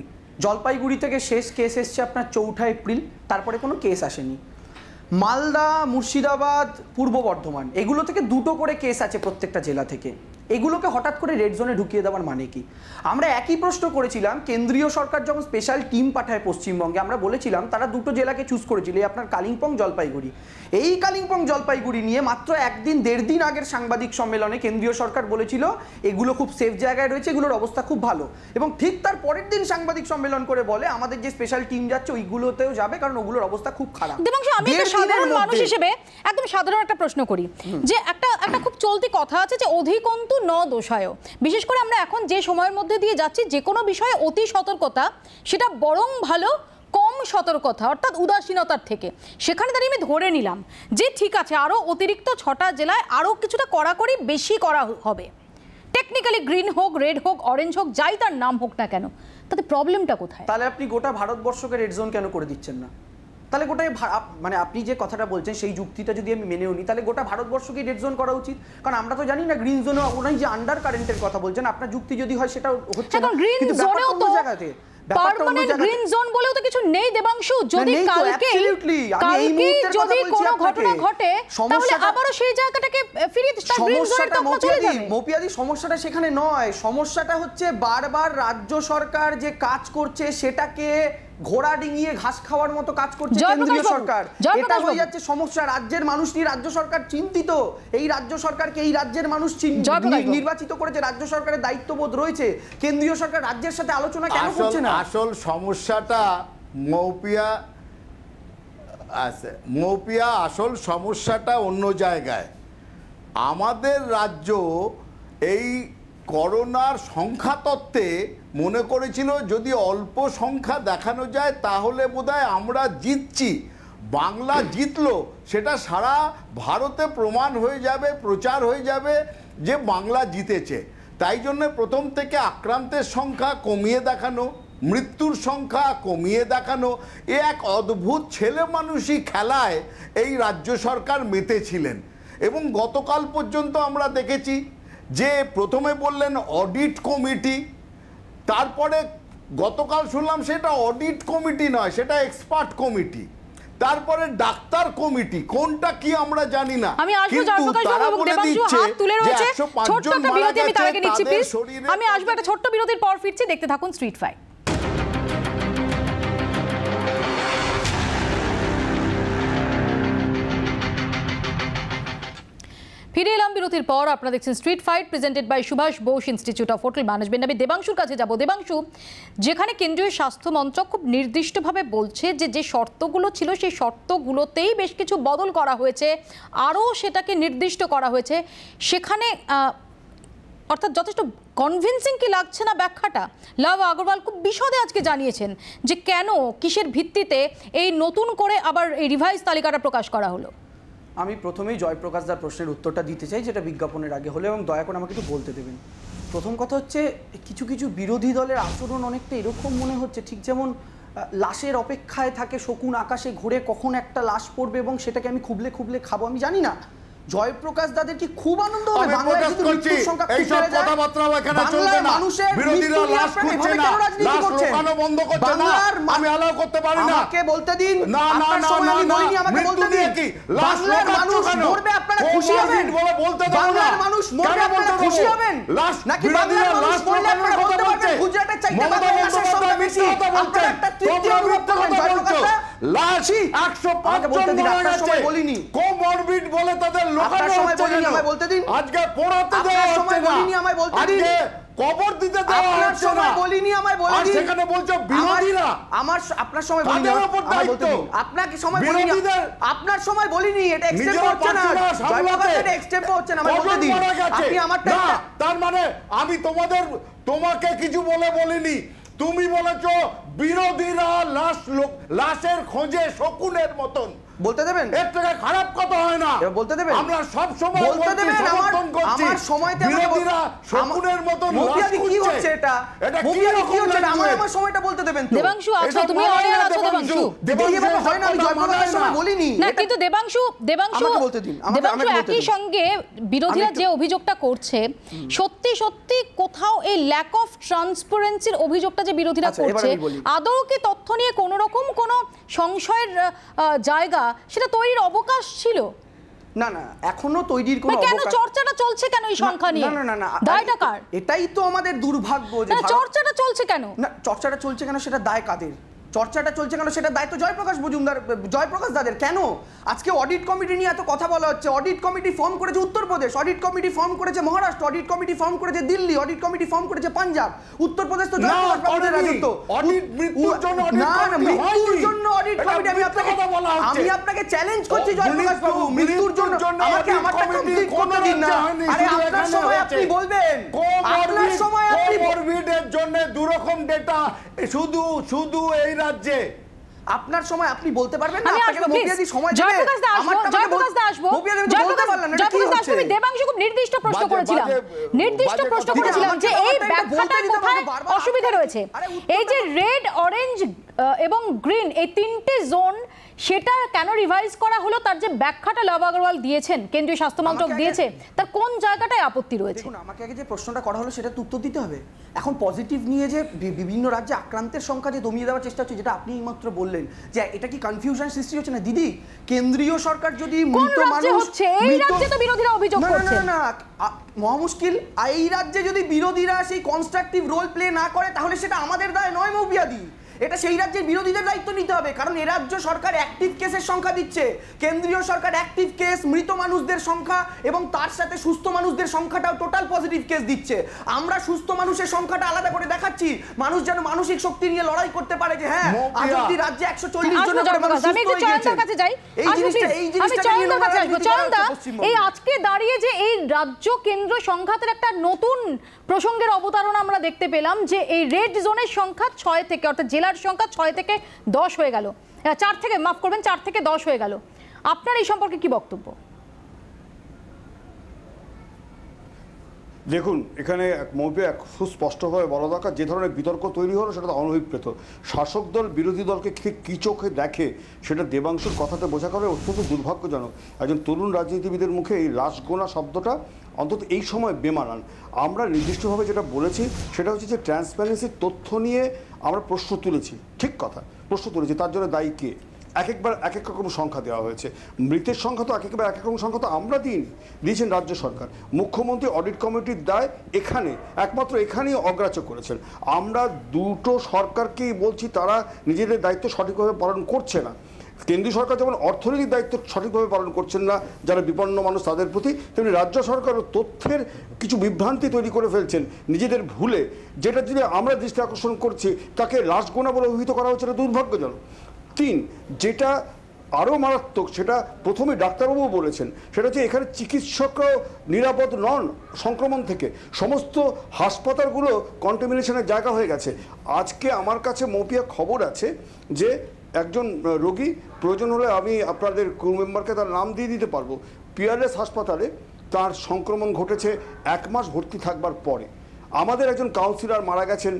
জলপাইগুড়ি থেকে শেষ কেস এসছে আপনার চৌঠা এপ্রিল, তারপরে কোনো কেস আসেনি। মালদা, মুর্শিদাবাদ, পূর্ব বর্ধমান, এগুলো থেকে দুটো করে কেস আছে প্রত্যেকটা জেলা থেকে। এগুলোকে হঠাৎ করে রেড জোনে ঢুকিয়ে দেওয়ার মানে কি? আমরা একই প্রশ্ন করেছিলাম কেন্দ্রীয় সরকার যখন স্পেশাল টিম পাঠায় পশ্চিমবঙ্গে আমরা বলেছিলাম তারা দুটো জেলাকে চুজ করেছিল এই আপনার কালিম্পং জলপাইগুড়ি। এই কালিম্পং জলপাইগুড়ি নিয়ে মাত্র একদিন দেড় দিন আগের সাংবাদিক সম্মেলনে কেন্দ্রীয় সরকার বলেছিল এগুলো খুব সেফ জায়গায় রয়েছে এগুলোর অবস্থা খুব ভালো। এবং ঠিক তার পরের দিন সাংবাদিক সম্মেলন করে বলে আমাদের যে স্পেশাল টিম যাচ্ছে ওইগুলোতেও যাবে কারণ ওগুলোর অবস্থা খুব খারাপ। আমি একটা সাধারণ মানুষ হিসেবে একদম সাধারণ একটা প্রশ্ন করি। যে একটা একটা খুব চলতি কথা আছে যে অধিকন্তু ন দোষায় বিশেষ করে আমরা এখন যে সময়ের মধ্যে দিয়ে যাচ্ছি, যে কোনো বিষয়ে অতি সতর্কতা, সেটা বরং ভালো কম সতর্কতা, অর্থাৎ উদাসীনতার থেকে। সেখানে দাঁড়িয়ে আমি ধরে নিলাম যে ঠিক আছে আরও অতিরিক্ত ছটা জেলায় আরও কিছুটা কড়াকড়ি বেশি করা হবে। টেকনিক্যালি গ্রিন হোক রেড হোক অরেঞ্জ হোক, যাই তার নাম হোক না কেন, তাতে প্রবলেমটা কোথায়? তাহলে আপনি গোটা ভারতবর্ষকে রেড জোন কেন করে দিচ্ছেন না? তাহলে গোটাই মানে আপনি যে কথাটা বলছেন সেই যুক্তিটা যদি আমি মেনেও নিই তাহলে গোটা ভারতবর্ষকে রেড জোন করা উচিত। কারণ আমরা তো জানি না গ্রিন জোনে ওনাই যে আন্ডার কারেন্টের কথা বলছেন আপনার যুক্তি যদি হয় সেটা হচ্ছে না। গ্রিন কিন্তু ব্যাপারটা অন্য তো জায়গাতে পার্মানেন্ট গ্রিন জোন বলেও তো কিছু নেই দেবাংশু। যদি কালকে কালকে যদি কোনো ঘটনা ঘটে তাহলে আবারও সেই জায়গাটাকে ফিরিয়ে তার গ্রিন জোনের তকমা চলে যাবে। মপিয়াদি সমস্যাটা সেখানে নয়। সমস্যাটা হচ্ছে বারবার রাজ্য সরকার যে কাজ করছে সেটাকে ঘোড়া ডিঙিয়ে ঘাস খাওয়ার মতো কাজ করছে কেন্দ্রীয় সরকার। এটা হয়ে যাচ্ছে সমস্যা রাজ্যের মানুষ নিয়ে রাজ্য সরকার চিন্তিত। এই রাজ্য সরকারকে এই রাজ্যের মানুষ নির্বাচিত করেছে রাজ্য সরকারের দায়িত্ববোধ রয়েছে। কেন্দ্রীয় সরকার রাজ্যের সাথে আলোচনা কেন করছে না? আসল সমস্যাটা মৌপিয়া আছে। মৌপিয়া আসল সমস্যাটা অন্য জায়গায়। আমাদের রাজ্য এই করোনার সংখ্যা তত্ত্বে মনে করেছিল যদি অল্প সংখ্যা দেখানো যায় তাহলে বোধহয় আমরা জিতছি। বাংলা জিতলো, সেটা সারা ভারতে প্রমাণ হয়ে যাবে, প্রচার হয়ে যাবে যে বাংলা জিতেছে। তাই জন্য প্রথম থেকে আক্রান্তের সংখ্যা কমিয়ে দেখানো, মৃত্যুর সংখ্যা কমিয়ে দেখানো, এ এক অদ্ভুত ছেলে মানুষই খেলায় এই রাজ্য সরকার মেতেছিলেন এবং গতকাল পর্যন্ত আমরা দেখেছি যে প্রথমে বললেন অডিট কমিটি তারপরে গতকাল শুনলাম সেটা অডিট কমিটি নয় সেটা এক্সপার্ট কমিটি তারপরে ডাক্তার কমিটি কোনটা কি আমরা জানি না। আমি আসব জয়প্রকাশ বাবু দেবাংশু হাত তুলে রয়েছে। ছোট্ট একটা বিরতি আমি তার আগে নিচ্ছি প্লিজ আমি আসব একটা ছোট্ট বিরতির পর ফিরছি দেখতে থাকুন স্ট্রিট ফাইট ফিরে এলাম বিরতির পর। আপনারা দেখছেন street fight presented by Subhash Bose institute of hotel management আমি দেবাংশুর কাছে যাব। দেবাংশু, যেখানে কেন্দ্রীয় স্বাস্থ্য মন্ত্রক খুব নির্দিষ্টভাবে বলছে যে যে শর্তগুলো ছিল, সেই শর্তগুলোতেই বেশ কিছু বদল করা হয়েছে। আরও সেটাকে নির্দিষ্ট করা হয়েছে। সেখানে অর্থাৎ যথেষ্ট কনভিনসিং কি লাগছে না ব্যাখ্যাটা? লাভ আগরওয়াল খুব বিশদে আজকে জানিয়েছেন যে কেন, কিসের ভিত্তিতে এই নতুন করে আবার এই রিভাইজ তালিকাটা প্রকাশ করা হলো। আমি প্রথমেই জয়প্রকাশ দার প্রশ্নের উত্তরটা দিতে চাই, যেটা বিজ্ঞাপনের আগে হলো, এবং দয়া করে আমাকে একটু বলতে দেবেন। প্রথম কথা হচ্ছে, কিছু কিছু বিরোধী দলের আচরণ অনেকটা এরকম মনে হচ্ছে, ঠিক যেমন লাশের অপেক্ষায় থাকে শকুন আকাশে ঘুরে কখন একটা লাশ পড়বে এবং সেটাকে আমি খুবলে খুবলে খাব, আমি জানি না। জয়প্রকাশ দাদের কি খুব আনন্দ হবে বাংলায় যদি। মৃত্যুর সংখ্যা খুব এইসব বেড়ে এখানে বাংলার চলবে না। মানুষের বিরোধীরা লাশ খুঁজছে না। লাশ? লোকানো বন্ধ করছে না। আমি করতে পারি না। আমাকে বলতে দিন না, না, না, না, আমাকে বলতে দিন কি? লাশ বাংলার মানুষ মরবে আপনারা খুশি হবেন বলে বলতে দাও না। বাংলার মানুষ মরবে আপনারা খুশি হবেন লাশ নাকি বাংলার মানুষ লাশ মরলে লোকানোর আপনারা বলতে পারবেন গুজরাটের চাইতে বাংলাদেশের সংখ্যা বেশি আপনারা একটা তৃতীয় কথা বলছো। দা? লাশ 105 জন মারা আপনার গেছে। সময় বলিনি। কোমরবিড বলে তাদের লোকানো সময় হচ্ছে বলিনি, আমায় বলতে দিন। আজকে পোড়াতে দেওয়া হচ্ছে না। আমায় বলতে দিন। কবর দিতে দেওয়া আপনার হচ্ছে সময় না। বলিনি আমায় বলে দিন সেখানে বলছো বিরোধীরা আমার আপনার সময় বলিনি বলতে দিন আপনাকে সময় বলিনি আপনার সময় বলিনি এটা এক্সটেম্প হচ্ছে না সামলাতে। এটা এক্সটেম্প হচ্ছে না আমায় বলতে দিন আপনি আমারটা না, তার মানে আমি তোমাদের তোমাকে কিছু বলে বলিনি তুমি বলেছ বিরোধীরা লাশ লাশের খোঁজে শকুনের মতন। বলতে দেবেন? এর থেকে খারাপ কথা হয় না। এবার বলতে দেবেন? আমরা সব সময় বলতে দেবেন আমার সমর্থন করছি। আমার সময়তে বিরোধীরা শকুনের আমার- মতন কি হচ্ছে এটা? এটা কি কি হচ্ছে? আমার আমার সময়টা বলতে দেবেন তো। দেবাংশু এসব তুমি না আছো দেবাংশু। দেবাংশু? হয় না, আমি দেবাংশু সময় না। বলিনি। না কিন্তু দেবাংশু দেবাংশু আমাকে বলতে দিন, আমাকে- দেবাংশু আমাকে বলতে একই সঙ্গে বিরোধীরা যে অভিযোগটা করছে সত্যি সত্যি কোথাও এই ল্যাক অফ ট্রান্সপারেন্সির অভিযোগটা যে বিরোধীরা আচ্ছা, করছে আদৌ কি তথ্য নিয়ে কোনো রকম কোনো সংশয়ের জায়গা সেটা তৈরির অবকাশ ছিল? না না এখনও তৈরির কোনো মানে কেন চর্চাটা চলছে কেন এই সংখ্যা নিয়ে? না না না দায়টা কার? এটাই তো আমাদের দুর্ভাগ্য যে চর্চাটা চলছে কেন? না চর্চাটা চলছে কেন সেটা দায় কাদের? চর্চাটা চলছে কেন সেটা দায়িত্ব জয়প্রকাশ মজুমদার জয়প্রকাশ দাদের। কেন? আজকে অডিট কমিটি নিয়ে এত কথা বলা হচ্ছে। অডিট কমিটি ফর্ম করেছে উত্তরপ্রদেশ অডিট কমিটি ফর্ম করেছে মহারাষ্ট্র অডিট কমিটি ফর্ম করেছে দিল্লি অডিট কমিটি ফর্ম করেছে পাঞ্জাব উত্তরপ্রদেশ তো জয়প্রকাশ রাজত্ব। Audit মৃত্যুর জন্য audit না না মৃত্যুর জন্য অডিট কমিটি আমি আপনাকে। আমি চ্যালেঞ্জ করছি জয়প্রকাশ বাবু মৃত্যুর জন্য। আমাকে audit আমারটা committee কমপ্লিট করতে দিন না। আরে আপনার সময় আপনি বলবেন। আপনার সময় আপনি বল- কোমরবিডের জন্য দুরকম ডেটা শুধু শুধু এই রাজ্যে। আপনার সময় আপনি বলতে পারবেন না আপনাকে মুভিয়া দি সময় দেবে। জয়প্রকাশ দা আসব আমারটা জয়প্রকাশ দা আসব। মুভিয়া আমি বলতে পারলাম না জয়প্রকাশ দা? আমি দেবাংশু খুব নির্দিষ্ট প্রশ্ন করেছিলাম। নির্দিষ্ট প্রশ্ন করেছিলাম যে এই দিতে কোথায় অসুবিধা রয়েছে? এই যে রেড অরেঞ্জ এবং গ্রিন এই তিনটে জোন সেটা কেন রিভাইজ করা হলো? তার যে ব্যাখ্যাটা লব আগরওয়াল দিয়েছেন কেন্দ্রীয় স্বাস্থ্য মন্ত্রক দিয়েছে তার কোন জায়গাটায় আপত্তি রয়েছে? আমাকে আগে যে প্রশ্নটা করা হলো সেটা উত্তর দিতে হবে। এখন পজিটিভ নিয়ে যে বিভিন্ন রাজ্যে আক্রান্তের সংখ্যা যে দমিয়ে দেওয়ার চেষ্টা হচ্ছে যেটা আপনি মাত্র বললেন যে এটা কি কনফিউশন সৃষ্টি হচ্ছে না? দিদি কেন্দ্রীয় সরকার যদি মৃত মানুষ হচ্ছে? এই রাজ্যে তো বিরোধীরা অভিযোগ না, না, না, না, না, মহা মুশকিল। এই রাজ্যে যদি বিরোধীরা সেই কনস্ট্রাকটিভ রোল প্লে না করে তাহলে সেটা আমাদের দায় নয় মৌবিয়াদি এটা সেই রাজ্যের বিরোধীদের দায়িত্ব নিতে হবে কারণ এ রাজ্য সরকার অ্যাক্টিভ কেসের সংখ্যা দিচ্ছে কেন্দ্রীয় সরকার অ্যাক্টিভ কেস মৃত মানুষদের সংখ্যা এবং তার সাথে সুস্থ মানুষদের সংখ্যাটাও টোটাল পজিটিভ কেস দিচ্ছে আমরা সুস্থ মানুষের সংখ্যাটা আলাদা করে দেখাচ্ছি মানুষ যেন মানসিক শক্তি নিয়ে লড়াই করতে পারে যে হ্যাঁ আজ মৌপিয়া। অব্দি রাজ্যে একশো চল্লিশ জন করে মানুষ সুস্থ হয়ে। কাছে যাই এই জিনিসটা এই জিনিসটা হচ্ছে পশ্চিমবঙ্গে। এই আজকে দাঁড়িয়ে যে এই রাজ্য কেন্দ্র সংঘাতের একটা নতুন প্রসঙ্গের অবতারণা আমরা দেখতে পেলাম যে এই রেড জোনের সংখ্যা ছয় থেকে, অর্থাৎ জেলার সংখ্যা ছয় থেকে দশ হয়ে গেল। চার থেকে, মাফ করবেন, চার থেকে দশ হয়ে গেল। আপনার এই সম্পর্কে কি বক্তব্য? দেখুন, এখানে এক মৌপে সুস্পষ্টভাবে বলা দরকার, যে ধরনের বিতর্ক তৈরি হলো সেটা অনভিপ্রেত। শাসক দল, বিরোধী দলকে ঠিক কী চোখে দেখে সেটা দেবাংশুর কথাতে বোঝা করে অত্যন্ত দুর্ভাগ্যজনক। একজন তরুণ রাজনীতিবিদের মুখে এই লাশ গোনা শব্দটা অন্তত এই সময় বেমানান আমরা নির্দিষ্টভাবে যেটা বলেছি, সেটা হচ্ছে যে ট্রান্সপারেন্সির তথ্য নিয়ে আমরা প্রশ্ন তুলেছি। ঠিক কথা, প্রশ্ন তুলেছি। তার জন্য দায়ী কে? এক একবার এক এক রকম সংখ্যা দেওয়া হয়েছে। মৃতের সংখ্যা তো এক একবার এক এক রকম সংখ্যা তো আমরা দিন দিয়েছেন রাজ্য সরকার। মুখ্যমন্ত্রী অডিট কমিটির দায় এখানে, একমাত্র এখানেই অগ্রাহ্য করেছেন। আমরা দুটো সরকারকেই বলছি, তারা নিজেদের দায়িত্ব সঠিকভাবে পালন করছে না। কেন্দ্রীয় সরকার যেমন অর্থনৈতিক দায়িত্ব সঠিকভাবে পালন করছেন না, যারা বিপন্ন মানুষ তাদের প্রতি, তেমনি রাজ্য সরকারও তথ্যের কিছু বিভ্রান্তি তৈরি করে ফেলছেন নিজেদের ভুলে যেটা যদি আমরা দৃষ্টি আকর্ষণ করছি, তাকে লাশ গোনা বলে অভিহিত করা হচ্ছে এটা দুর্ভাগ্যজনক। তিন, যেটা আরও মারাত্মক, সেটা প্রথমে ডাক্তারবাবু বলেছেন, সেটা হচ্ছে এখানে চিকিৎসকরাও নিরাপদ নন সংক্রমণ থেকে। সমস্ত হাসপাতালগুলো কন্টামিনেশনের জায়গা হয়ে গেছে। আজকে আমার কাছে মৌপিয়া খবর আছে যে একজন রোগী, প্রয়োজন হলে আমি আপনাদের ক্রু মেম্বারকে তার নাম দিয়ে দিতে পারব। পিআরএস হাসপাতালে তার সংক্রমণ ঘটেছে এক মাস ভর্তি থাকবার পরে। আমাদের একজন কাউন্সিলর মারা গেছেন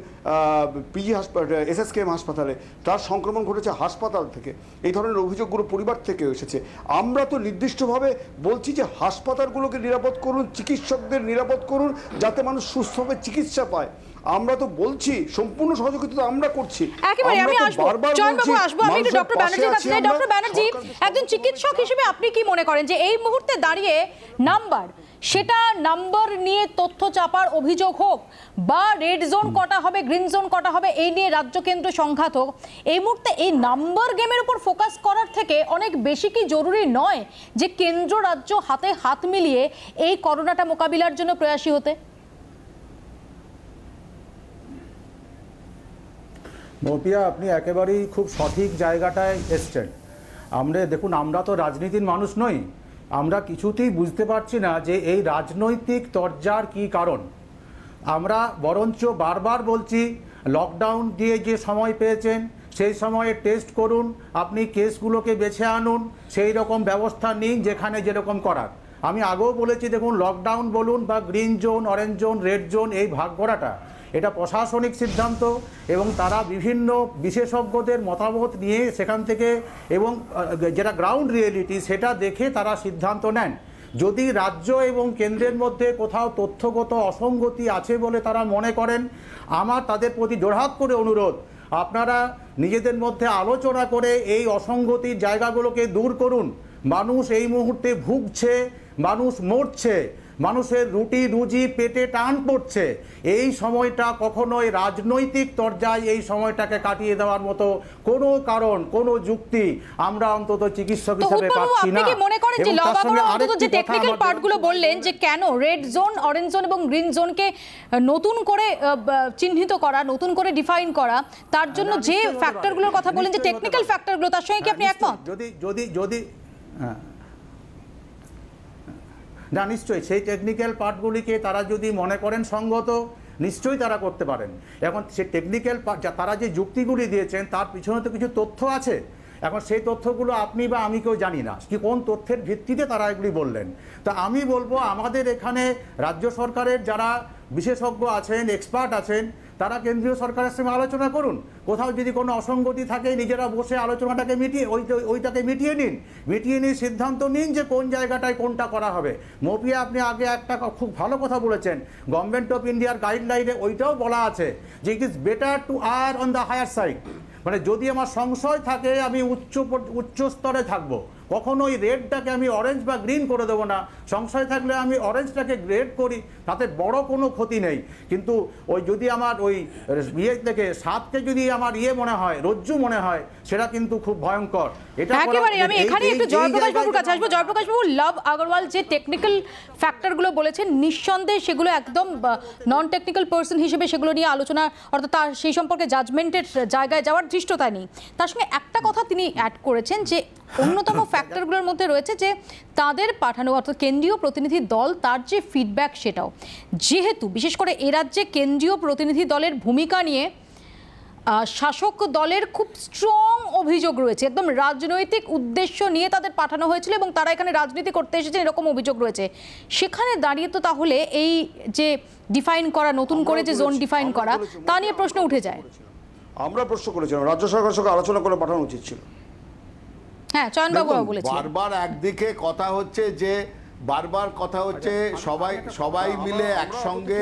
পিজি হাসপাতাল এসএসকেএম হাসপাতালে। তার সংক্রমণ ঘটেছে হাসপাতাল থেকে। এই ধরনের অভিযোগগুলো পরিবার থেকে এসেছে। আমরা তো নির্দিষ্টভাবে বলছি যে হাসপাতালগুলোকে নিরাপদ করুন, চিকিৎসকদের নিরাপদ করুন, যাতে মানুষ সুস্থভাবে চিকিৎসা পায়। আমরা তো বলছি সম্পূর্ণ সহযোগিতা তো আমরা করছি। একেবারে আমি আসব। জয়নবাবু আসব। আমি একটু ডক্টর ব্যানার্জির কাছে যাই ডক্টর ব্যানার্জি একজন চিকিৎসক হিসেবে আপনি কি মনে করেন যে এই মুহূর্তে দাঁড়িয়ে নাম্বার সেটা নাম্বার নিয়ে তথ্য চাপার অভিযোগ হোক বা রেড জোন কটা হবে গ্রিন জোন কটা হবে এই নিয়ে রাজ্য কেন্দ্র সংঘাত হোক এই মুহূর্তে এই নাম্বার গেমের উপর ফোকাস করার থেকে অনেক বেশি কি জরুরি নয় যে কেন্দ্র রাজ্য হাতে হাত মিলিয়ে এই করোনাটা মোকাবিলার জন্য প্রয়াসী হতে? মৌপিয়া, আপনি একেবারেই খুব সঠিক জায়গাটায় এসছেন। আমরা, দেখুন, আমরা তো রাজনীতির মানুষ নই। আমরা কিছুতেই বুঝতে পারছি না যে এই রাজনৈতিক তরজার কি কারণ। আমরা বরঞ্চ বারবার বলছি লকডাউন দিয়ে যে সময় পেয়েছেন, সেই সময়ে টেস্ট করুন, আপনি কেসগুলোকে বেছে আনুন, সেই রকম ব্যবস্থা নিন, যেখানে যেরকম করার। আমি আগেও বলেছি, দেখুন লকডাউন বলুন বা green zone orange zone red zone এই ভাগ করাটা। এটা প্রশাসনিক সিদ্ধান্ত এবং তারা বিভিন্ন বিশেষজ্ঞদের মতামত নিয়ে সেখান থেকে এবং যেটা গ্রাউন্ড রিয়েলিটি সেটা দেখে তারা সিদ্ধান্ত নেন। যদি রাজ্য এবং কেন্দ্রের মধ্যে কোথাও তথ্যগত অসঙ্গতি আছে বলে তারা মনে করেন, আমার তাদের প্রতি জোরহাত করে অনুরোধ, আপনারা নিজেদের মধ্যে আলোচনা করে এই অসঙ্গতির জায়গাগুলোকে দূর করুন। মানুষ এই মুহূর্তে ভুগছে, মানুষ মরছে। মানুষের রুটি রুজি পেটে টান পড়ছে। এই সময়টা কখনোই রাজনৈতিক তরজায় এই সময়টাকে কাটিয়ে দেওয়ার মতো কোনো কারণ কোনো যুক্তি আমরা অন্তত চিকিৎসক হিসেবে পাচ্ছি আপনি না। কি মনে করেন যে লবাগড় অন্তত যে টেকনিক্যাল পার্টগুলো বললেন যে কেন রেড জোন অরেঞ্জ জোন এবং গ্রিন জোনকে নতুন করে চিহ্নিত করা নতুন করে ডিফাইন করা তার জন্য যে। ফ্যাক্টরগুলোর কথা বলেন যে টেকনিক্যাল ফ্যাক্টরগুলো তার সঙ্গে কি আপনি হ্যাঁ, একমত? যদি যদি যদি হ্যাঁ। না, নিশ্চয়ই। সেই টেকনিক্যাল পার্টগুলিকে তারা যদি মনে করেন সঙ্গত, নিশ্চয়ই তারা করতে পারেন। এখন সে টেকনিক্যাল তারা যে যুক্তিগুলি দিয়েছেন, তার পিছনে তো কিছু তথ্য আছে। এখন সেই তথ্যগুলো আপনি বা আমি কেউ জানি না। কি কোন তথ্যের ভিত্তিতে তারা এগুলি বললেন? তা আমি বলব, আমাদের এখানে রাজ্য সরকারের যারা বিশেষজ্ঞ আছেন এক্সপার্ট আছেন তারা কেন্দ্রীয় সরকারের সঙ্গে আলোচনা করুন। কোথাও যদি কোনো অসঙ্গতি থাকে, নিজেরা বসে আলোচনাটাকে মিটিয়ে ওই ওইটাকে মিটিয়ে নিন। মিটিয়ে নিয়ে সিদ্ধান্ত নিন যে কোন জায়গাটায় কোনটা করা হবে। মপিয়া, আপনি আগে একটা খুব ভালো কথা বলেছেন। গভর্নমেন্ট অফ ইন্ডিয়ার গাইডলাইনে ওইটাও বলা আছে যে it is better to err on the higher side মানে যদি আমার সংশয় থাকে, আমি উচ্চ উচ্চ স্তরে থাকব। কখনো ওই রেডটাকে আমি অরেঞ্জ বা গ্রিন করে দেবো না। সংশয় থাকলে আমি অরেঞ্জটাকে গ্রেড করি তাতে বড় কোনো ক্ষতি নেই। কিন্তু ওই যদি আমার ওই ইয়ে থেকে সাতকে যদি আমার ইয়ে মনে হয় রজ্জু মনে হয় সেটা কিন্তু খুব ভয়ঙ্কর। এটা একেবারে আমি এখানে একটু জয়প্রকাশ বাবুর কাছে আসব। জয়প্রকাশ বাবু লাভ আগরওয়াল যে টেকনিক্যাল ফ্যাক্টরগুলো বলেছেন নিঃসন্দেহে সেগুলো একদম নন টেকনিক্যাল পার্সন হিসেবে সেগুলো নিয়ে আলোচনা অর্থাৎ তার সেই সম্পর্কে জাজমেন্টের জায়গায় যাওয়ার ধৃষ্টতা নেই। তার সঙ্গে একটা কথা তিনি অ্যাড করেছেন যে অন্যতম ফ্যাক্টরগুলোর মধ্যে রয়েছে যে তাদের পাঠানো অর্থাৎ কেন্দ্রীয় প্রতিনিধি দল তার যে ফিডব্যাক সেটাও। যেহেতু বিশেষ করে এ রাজ্যে কেন্দ্রীয় প্রতিনিধি দলের ভূমিকা নিয়ে শাসক দলের খুব স্ট্রং অভিযোগ রয়েছে একদম রাজনৈতিক উদ্দেশ্য নিয়ে তাদের পাঠানো হয়েছিল এবং তারা এখানে রাজনীতি করতে এসেছেন এরকম অভিযোগ রয়েছে। সেখানে দাঁড়িয়ে তো তাহলে এই যে ডিফাইন করা নতুন করে যে জোন ডিফাইন করা তা নিয়ে প্রশ্ন উঠে যায়। আমরা প্রশ্ন করেছিলাম রাজ্য সরকারের সঙ্গে আলোচনা করে পাঠানো উচিত ছিল। হ্যাঁ বারবার একদিকে কথা হচ্ছে যে বারবার কথা হচ্ছে সবাই সবাই মিলে একসঙ্গে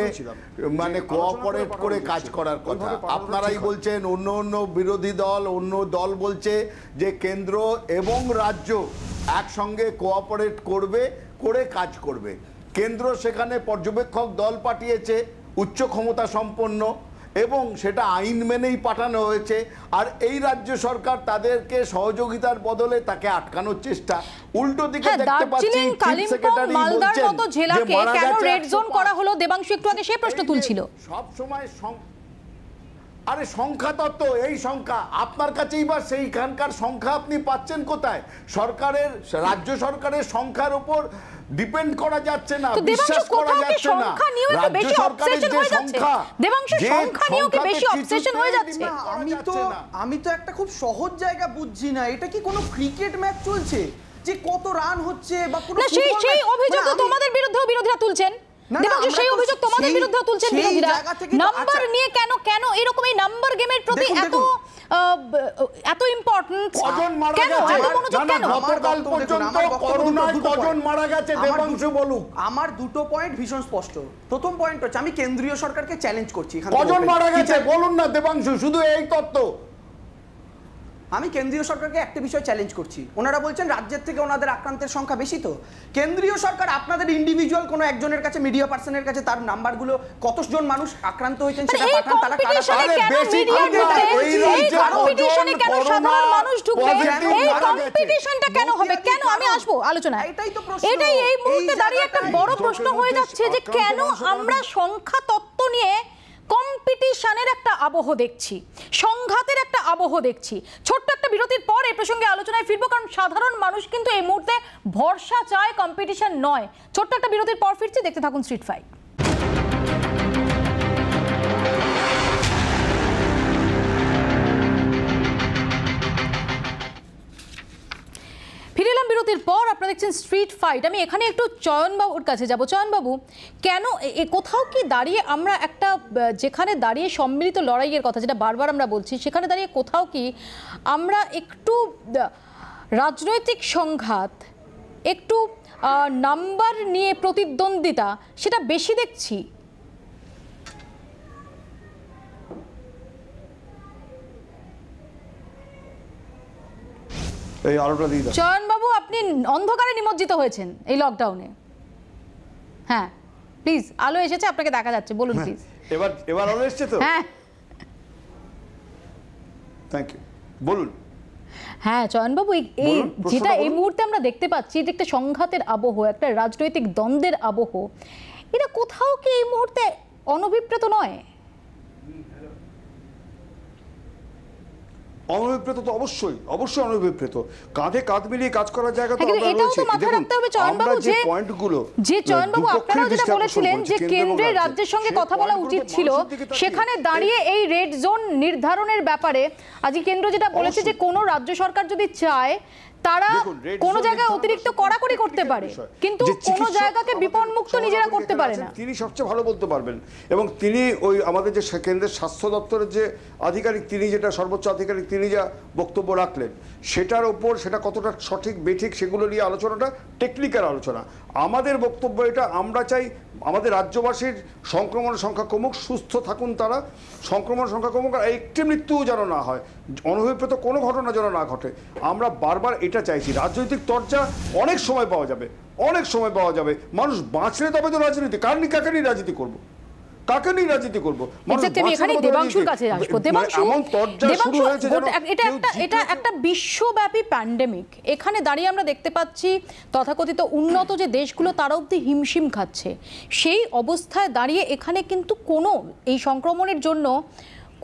মানে কোঅপারেট করে কাজ করার কথা। আপনারাই বলছেন অন্য অন্য বিরোধী দল অন্য দল বলছে যে কেন্দ্র এবং রাজ্য একসঙ্গে কোঅপারেট করবে করে কাজ করবে। কেন্দ্র সেখানে পর্যবেক্ষক দল পাঠিয়েছে উচ্চ ক্ষমতা সম্পন্ন। এবং সেটা আইন মেনেই পাঠানো হয়েছে। আর এই রাজ্য সরকার তাদেরকে সহযোগিতার বদলে তাকে আটকানোর চেষ্টা। উল্টো দিকে হ্যাঁ দেখতে পাচ্ছি মালদার বলছেন মতো যে মারা কেন রেড জোন করা হলো? দেবাংশু একটু আগে সেই প্রশ্ন তুলছিল। সব সময় আরে সংখ্যা তত্ত্ব এই সংখ্যা। আপনার কাছেই বা সেইখানকার সংখ্যা আপনি পাচ্ছেন কোথায়? সরকারের রাজ্য সরকারের সংখ্যার উপর ডিপেন্ড করা যাচ্ছে না বিশ্বাস করা যাচ্ছে না। রাজ্য সরকারের যে সংখ্যা যে সংখ্যা নিয়েও কি বেশি obsession হয়ে যাচ্ছে? আমি তো আমি তো একটা খুব সহজ জায়গা বুঝছি না। এটা কি কোনো ক্রিকেট ম্যাচ চলছে? যে কত রান হচ্ছে বা কোনো না সেই সেই অভিযোগ মানে আমি- তোমাদের বিরুদ্ধেও বিরোধীরা তুলছেন। না, না, দেবাংশু সেই অভিযোগ তোমাদের বিরুদ্ধেও তুলছেন বিরোধীরা। তো- নাম্বার আচ্ছা। নিয়ে কেন কেন এরকম এই নাম্বার গেমের প্রতি এত এত ইম্পর্টেন্ট কজন মারা গেছে? কেন? গতকাল পর্যন্ত করোনায় কজন মারা গেছে দেবাংশু বলুক। আমার দুটো পয়েন্ট ভীষণ স্পষ্ট। প্রথম পয়েন্ট হচ্ছে আমি কেন্দ্রীয় সরকারকে চ্যালেঞ্জ করছি এখান কজন মারা গেছে? বলুন না দেবাংশু শুধু এই তত্ত্ব। আমি কেন্দ্রীয় সরকারকে একটা বিষয় চ্যালেঞ্জ করছি। ওনারা বলছেন রাজ্যের থেকে ওনাদের আক্রান্তের সংখ্যা বেশি তো। কেন্দ্রীয় সরকার আপনাদের ইন্ডিভিজুয়াল কোনো একজনের কাছে মিডিয়া পার্সনের কাছে তার নাম্বারগুলো কতজন মানুষ আক্রান্ত হয়েছেন মানে সেটা পাঠান তারা কারা? কেন বেশি কম্পিটিশনে কেন সাধারণ মানুষ ঢুকবে? এই কম্পিটিশনটা কেন? হবে কেন আমি আসব আলোচনায় এটাই তো প্রশ্ন। এটাই এই মুহূর্তে দাঁড়িয়ে একটা বড় প্রশ্ন হয়ে যাচ্ছে যে কেন আমরা সংখ্যা তত্ত্ব নিয়ে কম্পিটিশনের একটা আবহ দেখছি, সংঘাতের একটা আবহ দেখছি। ছোট্ট একটা বিরতির পর এ প্রসঙ্গে আলোচনায় ফিরবো, কারণ সাধারণ মানুষ কিন্তু এই মুহূর্তে ভরসা চায় কম্পিটিশন নয়। ছোট্ট একটা বিরতির পর ফিরছি, দেখতে থাকুন স্ট্রিট ফাইট ফিরে এলাম বিরতির পর, আপনারা দেখছেন স্ট্রিট ফাইট আমি এখানে একটু চয়নবাবুর কাছে যাব। চয়নবাবু, কেন কোথাও কি দাঁড়িয়ে আমরা একটা যেখানে দাঁড়িয়ে সম্মিলিত লড়াইয়ের কথা যেটা বারবার আমরা বলছি, সেখানে দাঁড়িয়ে কোথাও কি আমরা একটু রাজনৈতিক সংঘাত, একটু নাম্বার নিয়ে প্রতিদ্বন্দ্বিতা, সেটা বেশি দেখছি? এই আলোটা দিয়ে দাও। চয়নবাবু আপনি অন্ধকারে নিমজ্জিত হয়েছেন এই লকডাউনে হ্যাঁ প্লিজ আলো এসেছে আপনাকে দেখা যাচ্ছে বলুন প্লিজ এবার এবার আলো এসছে তো? হ্যাঁ। থ্যাংক ইউ বলুন। হ্যাঁ চয়নবাবু এই যেটা এই মুহূর্তে আমরা দেখতে পাচ্ছি এটা একটা সংঘাতের আবহ একটা রাজনৈতিক দ্বন্দ্বের আবহ। এটা কোথাও কি এই মুহূর্তে অনভিপ্রেত নয়? অনভিপ্রেত তো অবশ্যই অবশ্যই অনভিপ্রেত কাঁধে কাঁধ মিলিয়ে কাজ করার জায়গা তো হ্যাঁ, আমরা রয়েছে মাথায় দেখুন রাখতে হবে চয়নবাবু আমরা যে পয়েন্টগুলো যে চয়নবাবু আপনারা যেটা বলেছিলেন যে কেন্দ্র কেন্দ্রের রাজ্যের, সঙ্গে কথা বলা উচিত ছিল। সেখানে দাঁড়িয়ে এই রেড জোন নির্ধারণের ব্যাপারে আজকে কেন্দ্র যেটা বলেছে যে কোনো রাজ্য সরকার যদি চায় তারা কোনো জায়গায় অতিরিক্ত কড়াকড়ি করতে পারে। কিন্তু কোনো জায়গাকে সমাজ নিজেরা করতে পারে না। তিনি সবচেয়ে ভালো বলতে পারবেন। এবং তিনি ওই আমাদের যে কেন্দ্রের স্বাস্থ্য দপ্তরের যে আধিকারিক তিনি যেটা সর্বোচ্চ আধিকারিক তিনি যা বক্তব্য রাখলেন সেটার ওপর সেটা কতটা সঠিক বেঠিক সেগুলো নিয়ে আলোচনাটা টেকনিক্যাল আলোচনা। আমাদের বক্তব্য এটা আমরা চাই আমাদের রাজ্যবাসীর সংক্রমণের সংখ্যা কমুক সুস্থ থাকুন তারা সংক্রমণের সংখ্যা কমুক আর একটি মৃত্যুও যেন না হয়। অনভিপ্রেত কোনো ঘটনা যেন না ঘটে। আমরা বারবার এটা চাইছি। রাজনৈতিক চর্চা অনেক সময় পাওয়া যাবে। অনেক সময় পাওয়া যাবে। মানুষ বাঁচলে তবে তো রাজনীতি। কার নিয়ে কাকে নিয়ে রাজনীতি করব? কাকে নিয়ে রাজনীতি করব? আমি দেবাংশুর কাছে আসব। দেবাংশু তরজা দেবাংশু এটা একটা এটা একটা বিশ্বব্যাপী প্যান্ডেমিক এখানে দাঁড়িয়ে আমরা দেখতে পাচ্ছি তথাকথিত উন্নত যে দেশগুলো তারা অব্দি হিমশিম খাচ্ছে। সেই অবস্থায় দাঁড়িয়ে এখানে কিন্তু কোনো এই সংক্রমণের জন্য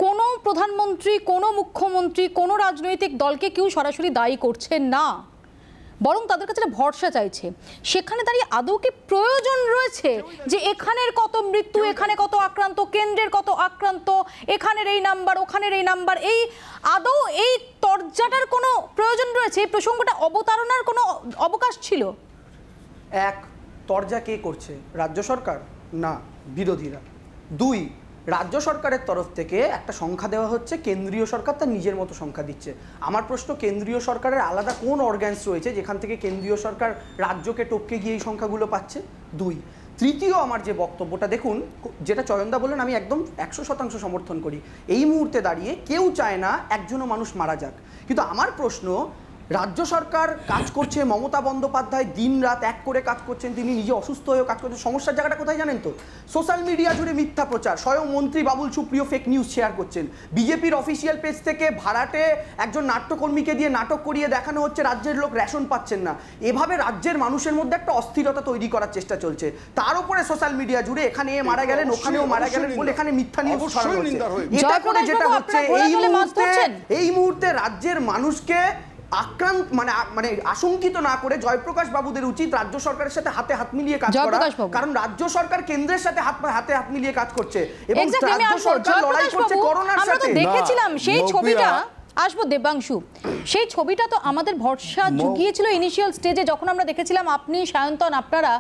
কোনো প্রধানমন্ত্রী, কোনো মুখ্যমন্ত্রী, কোনো রাজনৈতিক দলকে কেউ সরাসরি দায়ী করছে না। বরং তাদের কাছে ভরসা চাইছে। সেখানে দাঁড়িয়ে আদৌ কি প্রয়োজন রয়েছে যে এখানের কত মৃত্যু, এখানে কত আক্রান্ত, কেন্দ্রের কত আক্রান্ত, এখানের এই নাম্বার, ওখানের এই নাম্বার, এই আদৌ এই তরজাটার কোনো প্রয়োজন রয়েছে? এই প্রসঙ্গটা অবতারণার কোনো অবকাশ ছিল? এক, তরজা কে করছে? রাজ্য সরকার? না, বিরোধীরা। দুই রাজ্য সরকারের তরফ থেকে একটা সংখ্যা দেওয়া হচ্ছে, কেন্দ্রীয় সরকার তার নিজের মতো সংখ্যা দিচ্ছে। আমার প্রশ্ন, কেন্দ্রীয় সরকারের আলাদা কোন অর্গ্যানস রয়েছে যেখান থেকে কেন্দ্রীয় সরকার রাজ্যকে টপকে গিয়ে এই সংখ্যাগুলো পাচ্ছে? দুই। তৃতীয় আমার যে বক্তব্যটা, দেখুন, যেটা চয়নদা বললেন, আমি একদম একশো শতাংশ সমর্থন করি। এই মুহূর্তে দাঁড়িয়ে কেউ চায় না একজনও মানুষ মারা যাক। কিন্তু আমার প্রশ্ন রাজ্য সরকার কাজ করছে মমতা বন্দ্যোপাধ্যায় দিন রাত এক করে কাজ করছেন তিনি নিজে অসুস্থ হয়েও কাজ করছেন। সমস্যার জায়গাটা কোথায় জানেন তো? সোশ্যাল মিডিয়া জুড়ে মিথ্যা প্রচার স্বয়ং মন্ত্রী Babul Supriyo fake news share করছেন। বিজেপির অফিসিয়াল পেজ থেকে ভাড়াটে একজন নাট্যকর্মীকে দিয়ে নাটক করিয়ে দেখানো হচ্ছে রাজ্যের লোক রেশন পাচ্ছেন না। এভাবে রাজ্যের মানুষের মধ্যে একটা অস্থিরতা তৈরি করার চেষ্টা চলছে। তার উপরে সোশ্যাল মিডিয়া জুড়ে এখানে এ মারা গেলেন ওখানেও মারা গেলেন বলে এখানে মিথ্যা নিউজ ছড়ানো হচ্ছে এটা করে যেটা হচ্ছে এই মুহূর্তে এই মুহূর্তে রাজ্যের মানুষকে আক্রান্ত মানে মানে আশঙ্কিত না করে জয়প্রকাশ বাবুদের উচিত রাজ্য সরকারের সাথে হাতে হাত মিলিয়ে কাজ করা। কারণ রাজ্য সরকার কেন্দ্রের সাথে হাত হাতে হাত মিলিয়ে কাজ করছে। এবং রাজ্য সরকার লড়াই করছে করোনার আমরা তো সাথে। দেখেছিলাম সেই ছবিটা। আসব দেবাংশু। সেই ছবিটা তো আমাদের ভরসা জুগিয়েছিল ইনিশিয়াল স্টেজে যখন আমরা দেখেছিলাম আপনি সায়ন্তন আপনারা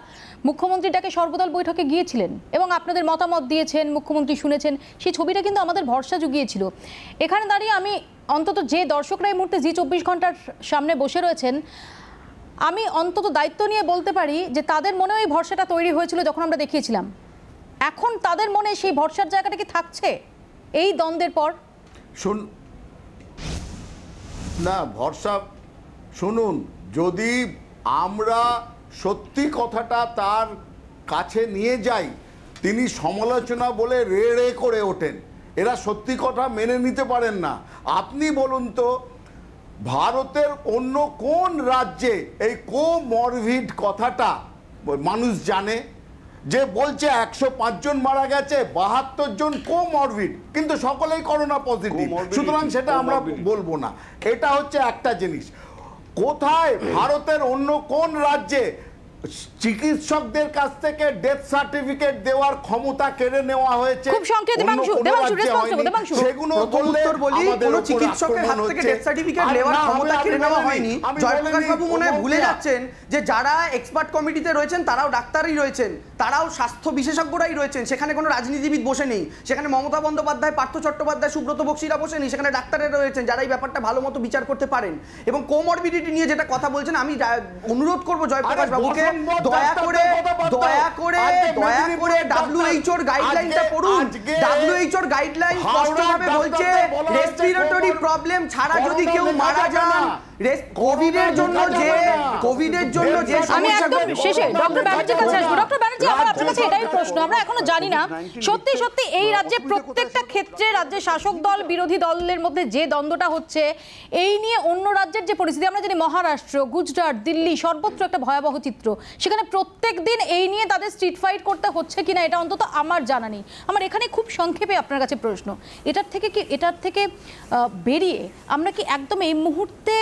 মুখ্যমন্ত্রীটাকে সর্বদল বৈঠকে গিয়েছিলেন এবং আপনাদের মতামত দিয়েছেন মুখ্যমন্ত্রী শুনেছেন সেই ছবিটা কিন্তু আমাদের ভরসা জুগিয়েছিল। এখানে দাঁড়িয়ে আমি অন্তত যে দর্শকরা এই মুহূর্তে জি চব্বিশ ঘণ্টার সামনে বসে রয়েছেন আমি অন্তত দায়িত্ব নিয়ে বলতে পারি যে তাদের মনেও এই ভরসাটা তৈরি হয়েছিল যখন আমরা দেখিয়েছিলাম। এখন তাদের মনে সেই ভরসার জায়গাটা কি থাকছে? এই দ্বন্দ্বের পর? শুন না, ভরসা, শুনুন, যদি আমরা সত্যি কথাটা তার কাছে নিয়ে যাই, তিনি সমালোচনা বলে রে রে করে ওঠেন। এরা সত্যি কথা মেনে নিতে পারেন না। আপনি বলুন তো, ভারতের অন্য কোন রাজ্যে এই কো মরভিড কথাটা মানুষ জানে? যে বলছে একশো জন মারা গেছে বাহাত্তর জন কোমরবিড কিন্তু সকলেই করোনা পজিটিভ সুতরাং সেটা আমরা বলব না। এটা হচ্ছে একটা জিনিস। কোথায় ভারতের অন্য কোন রাজ্যে চিকিৎসকদের কাছ থেকে ডেথ সার্টিফিকেট দেওয়ার ক্ষমতা কেড়ে নেওয়া হয়েছে। খুব সংক্ষেপে দেবাংশু, দেবাংশু, হয়নি। দেবাংশু। সেগুলো বললে উত্তর বলি কোনো চিকিৎসকের হাত থেকে ডেথ সার্টিফিকেট নেওয়ার ক্ষমতা কেড়ে নেওয়া হয়নি। জয়প্রকাশ বাবু মনে হয় ভুলে যাচ্ছেন যে যারা এক্সপার্ট কমিটিতে রয়েছেন তারাও ডাক্তারই রয়েছেন তারাও স্বাস্থ্য বিশেষজ্ঞরাই রয়েছেন। সেখানে কোনো রাজনীতিবিদ বসে নেই। সেখানে মমতা বন্দ্যোপাধ্যায় পার্থ চট্টোপাধ্যায় সুব্রত বক্সিরা বসে নেই। সেখানে ডাক্তারেরা রয়েছেন যারা এই ব্যাপারটা ভালো মতো বিচার করতে পারেন। এবং কোমরবিডিটি নিয়ে যেটা কথা বলছেন আমি যা- অনুরোধ করব জয়প্রকাশ বাবুকে দয়া করে। দয়া করে দয়া করে গাইডলাইনটা পড়ুন গাইডলাইন স্পষ্টভাবে বলছে রেসপিরেটরি প্রবলেম ছাড়া যদি কেউ মারা যান কোভিডের জন্য যে। কোভিডের জন্য যে সমস্যাগুলো- শেষে ডক্টর ব্যানার্জির কাছে আসব ডক্টর ব্যানার্জি আমার আপনার কাছে এটাই প্রশ্ন আমরা এখনও জানি না। সত্যি সত্যি এই রাজ্যে প্রত্যেকটা ক্ষেত্রে রাজ্যের শাসক দল বিরোধী দলের মধ্যে যে দ্বন্দ্বটা হচ্ছে এই নিয়ে অন্য রাজ্যের যে পরিস্থিতি আমরা জানি মহারাষ্ট্র গুজরাট দিল্লি সর্বত্র একটা ভয়াবহ চিত্র। সেখানে প্রত্যেক দিন এই নিয়ে তাদের স্ট্রিট ফাইট করতে হচ্ছে কিনা এটা অন্তত আমার জানা নেই। আমার এখানে খুব সংক্ষেপে আপনার কাছে প্রশ্ন। এটার থেকে কি এটার থেকে বেরিয়ে আমরা কি একদম এই মুহূর্তে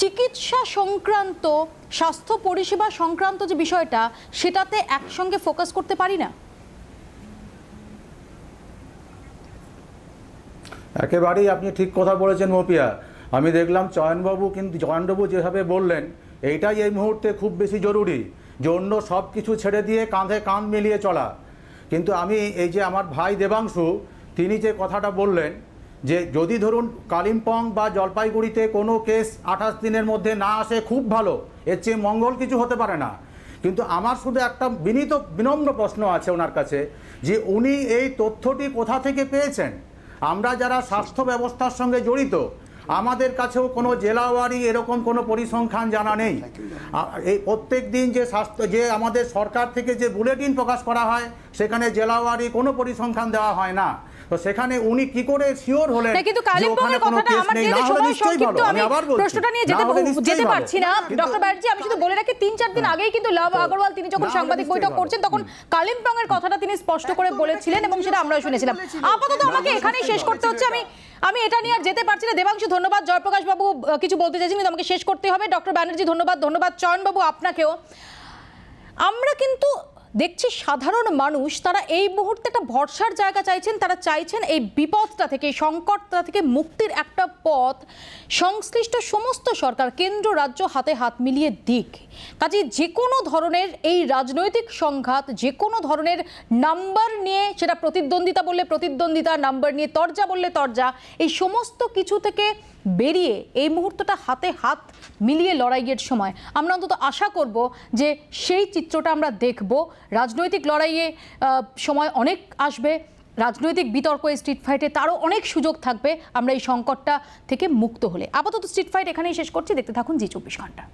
চিকিৎসা সংক্রান্ত, স্বাস্থ্য পরিষেবা সংক্রান্ত যে বিষয়টা, সেটাতে একসঙ্গে ফোকাস করতে পারি না? একেবারেই আপনি ঠিক কথা বলেছেন মপিয়া আমি দেখলাম চয়নবাবু কিন্তু, চয়নবাবু যেভাবে বললেন, এইটাই এই মুহূর্তে খুব বেশি জরুরি যে অন্য সব কিছু ছেড়ে দিয়ে কাঁধে কাঁধ মিলিয়ে চলা। কিন্তু আমি এই যে আমার ভাই দেবাংশু, তিনি যে কথাটা বললেন যে যদি ধরুন কালিম্পং বা জলপাইগুড়িতে কোনো কেস আঠাশ দিনের মধ্যে না আসে, খুব ভালো। এর চেয়ে মঙ্গল কিছু হতে পারে না। কিন্তু আমার শুধু একটা বিনীত, বিনম্র প্রশ্ন আছে ওনার কাছে, যে উনি এই তথ্যটি কোথা থেকে পেয়েছেন? আমরা যারা স্বাস্থ্য ব্যবস্থার সঙ্গে জড়িত, আমাদের কাছেও কোনো জেলাওয়ারি এরকম কোনো পরিসংখ্যান জানা নেই। এই প্রত্যেক দিন যে স্বাস্থ্য, যে আমাদের সরকার থেকে যে বুলেটিন প্রকাশ করা হয়, সেখানে জেলাওয়ারি কোনো পরিসংখ্যান দেওয়া হয় না। তো সেখানে উনি কি করে শিওর হলেন? কিন্তু যে কালিম্পং ওখানে এর কোনো কথাটা আমার যেহেতু সময় সংক্ষিপ্ত আমি প্রশ্নটা নিয়ে যেতে যেতে পারছি না। ডক্টর ব্যানার্জি আমি শুধু বলে রাখি তিন চার দিন আগেই কিন্তু লাভ আগরওয়াল তিনি যখন সাংবাদিক বৈঠক করছেন তখন কালিম্পং এর কথাটা তিনি স্পষ্ট করে বলেছিলেন এবং সেটা আমরা শুনেছিলাম। আপাতত আমাকে এখানেই শেষ করতে হচ্ছে আমি আমি এটা নিয়ে আর যেতে পারছি না। দেবাংশু ধন্যবাদ। জয়প্রকাশ বাবু কিছু বলতে চাইছেন কিন্তু আমাকে শেষ করতে হবে। ডক্টর ব্যানার্জি ধন্যবাদ ধন্যবাদ। চয়ন বাবু আপনাকেও। আমরা কিন্তু দেখছি সাধারণ মানুষ, তারা এই মুহূর্তে একটা ভরসার জায়গা চাইছেন, তারা চাইছেন এই বিপদটা থেকে সংকটটা থেকে মুক্তির একটা পথ। সংশ্লিষ্ট সমস্ত সরকার, কেন্দ্র, রাজ্য হাতে হাত মিলিয়ে দিক। কাজে যে কোনো ধরনের এই রাজনৈতিক সংঘাত, যে কোনো ধরনের নাম্বার নিয়ে, সেটা প্রতিদ্বন্দ্বিতা বললে প্রতিদ্বন্দ্বিতা, নাম্বার নিয়ে তরজা বললে তরজা, এই সমস্ত কিছু থেকে বেরিয়ে এই মুহূর্তটা হাতে হাত মিলিয়ে লড়াইয়ের সময়। আমরা অন্তত আশা করব যে সেই চিত্রটা আমরা দেখব। রাজনৈতিক লড়াইয়ে সময় অনেক আসবে। রাজনৈতিক বিতর্ক স্ট্রিট ফাইটে তারও অনেক সুযোগ থাকবে। আমরা এই সংকটটা থেকে মুক্ত হলে। আপাতত স্ট্রিট ফাইট এখানেই শেষ করছি। দেখতে থাকুন জি চব্বিশ ঘণ্টা।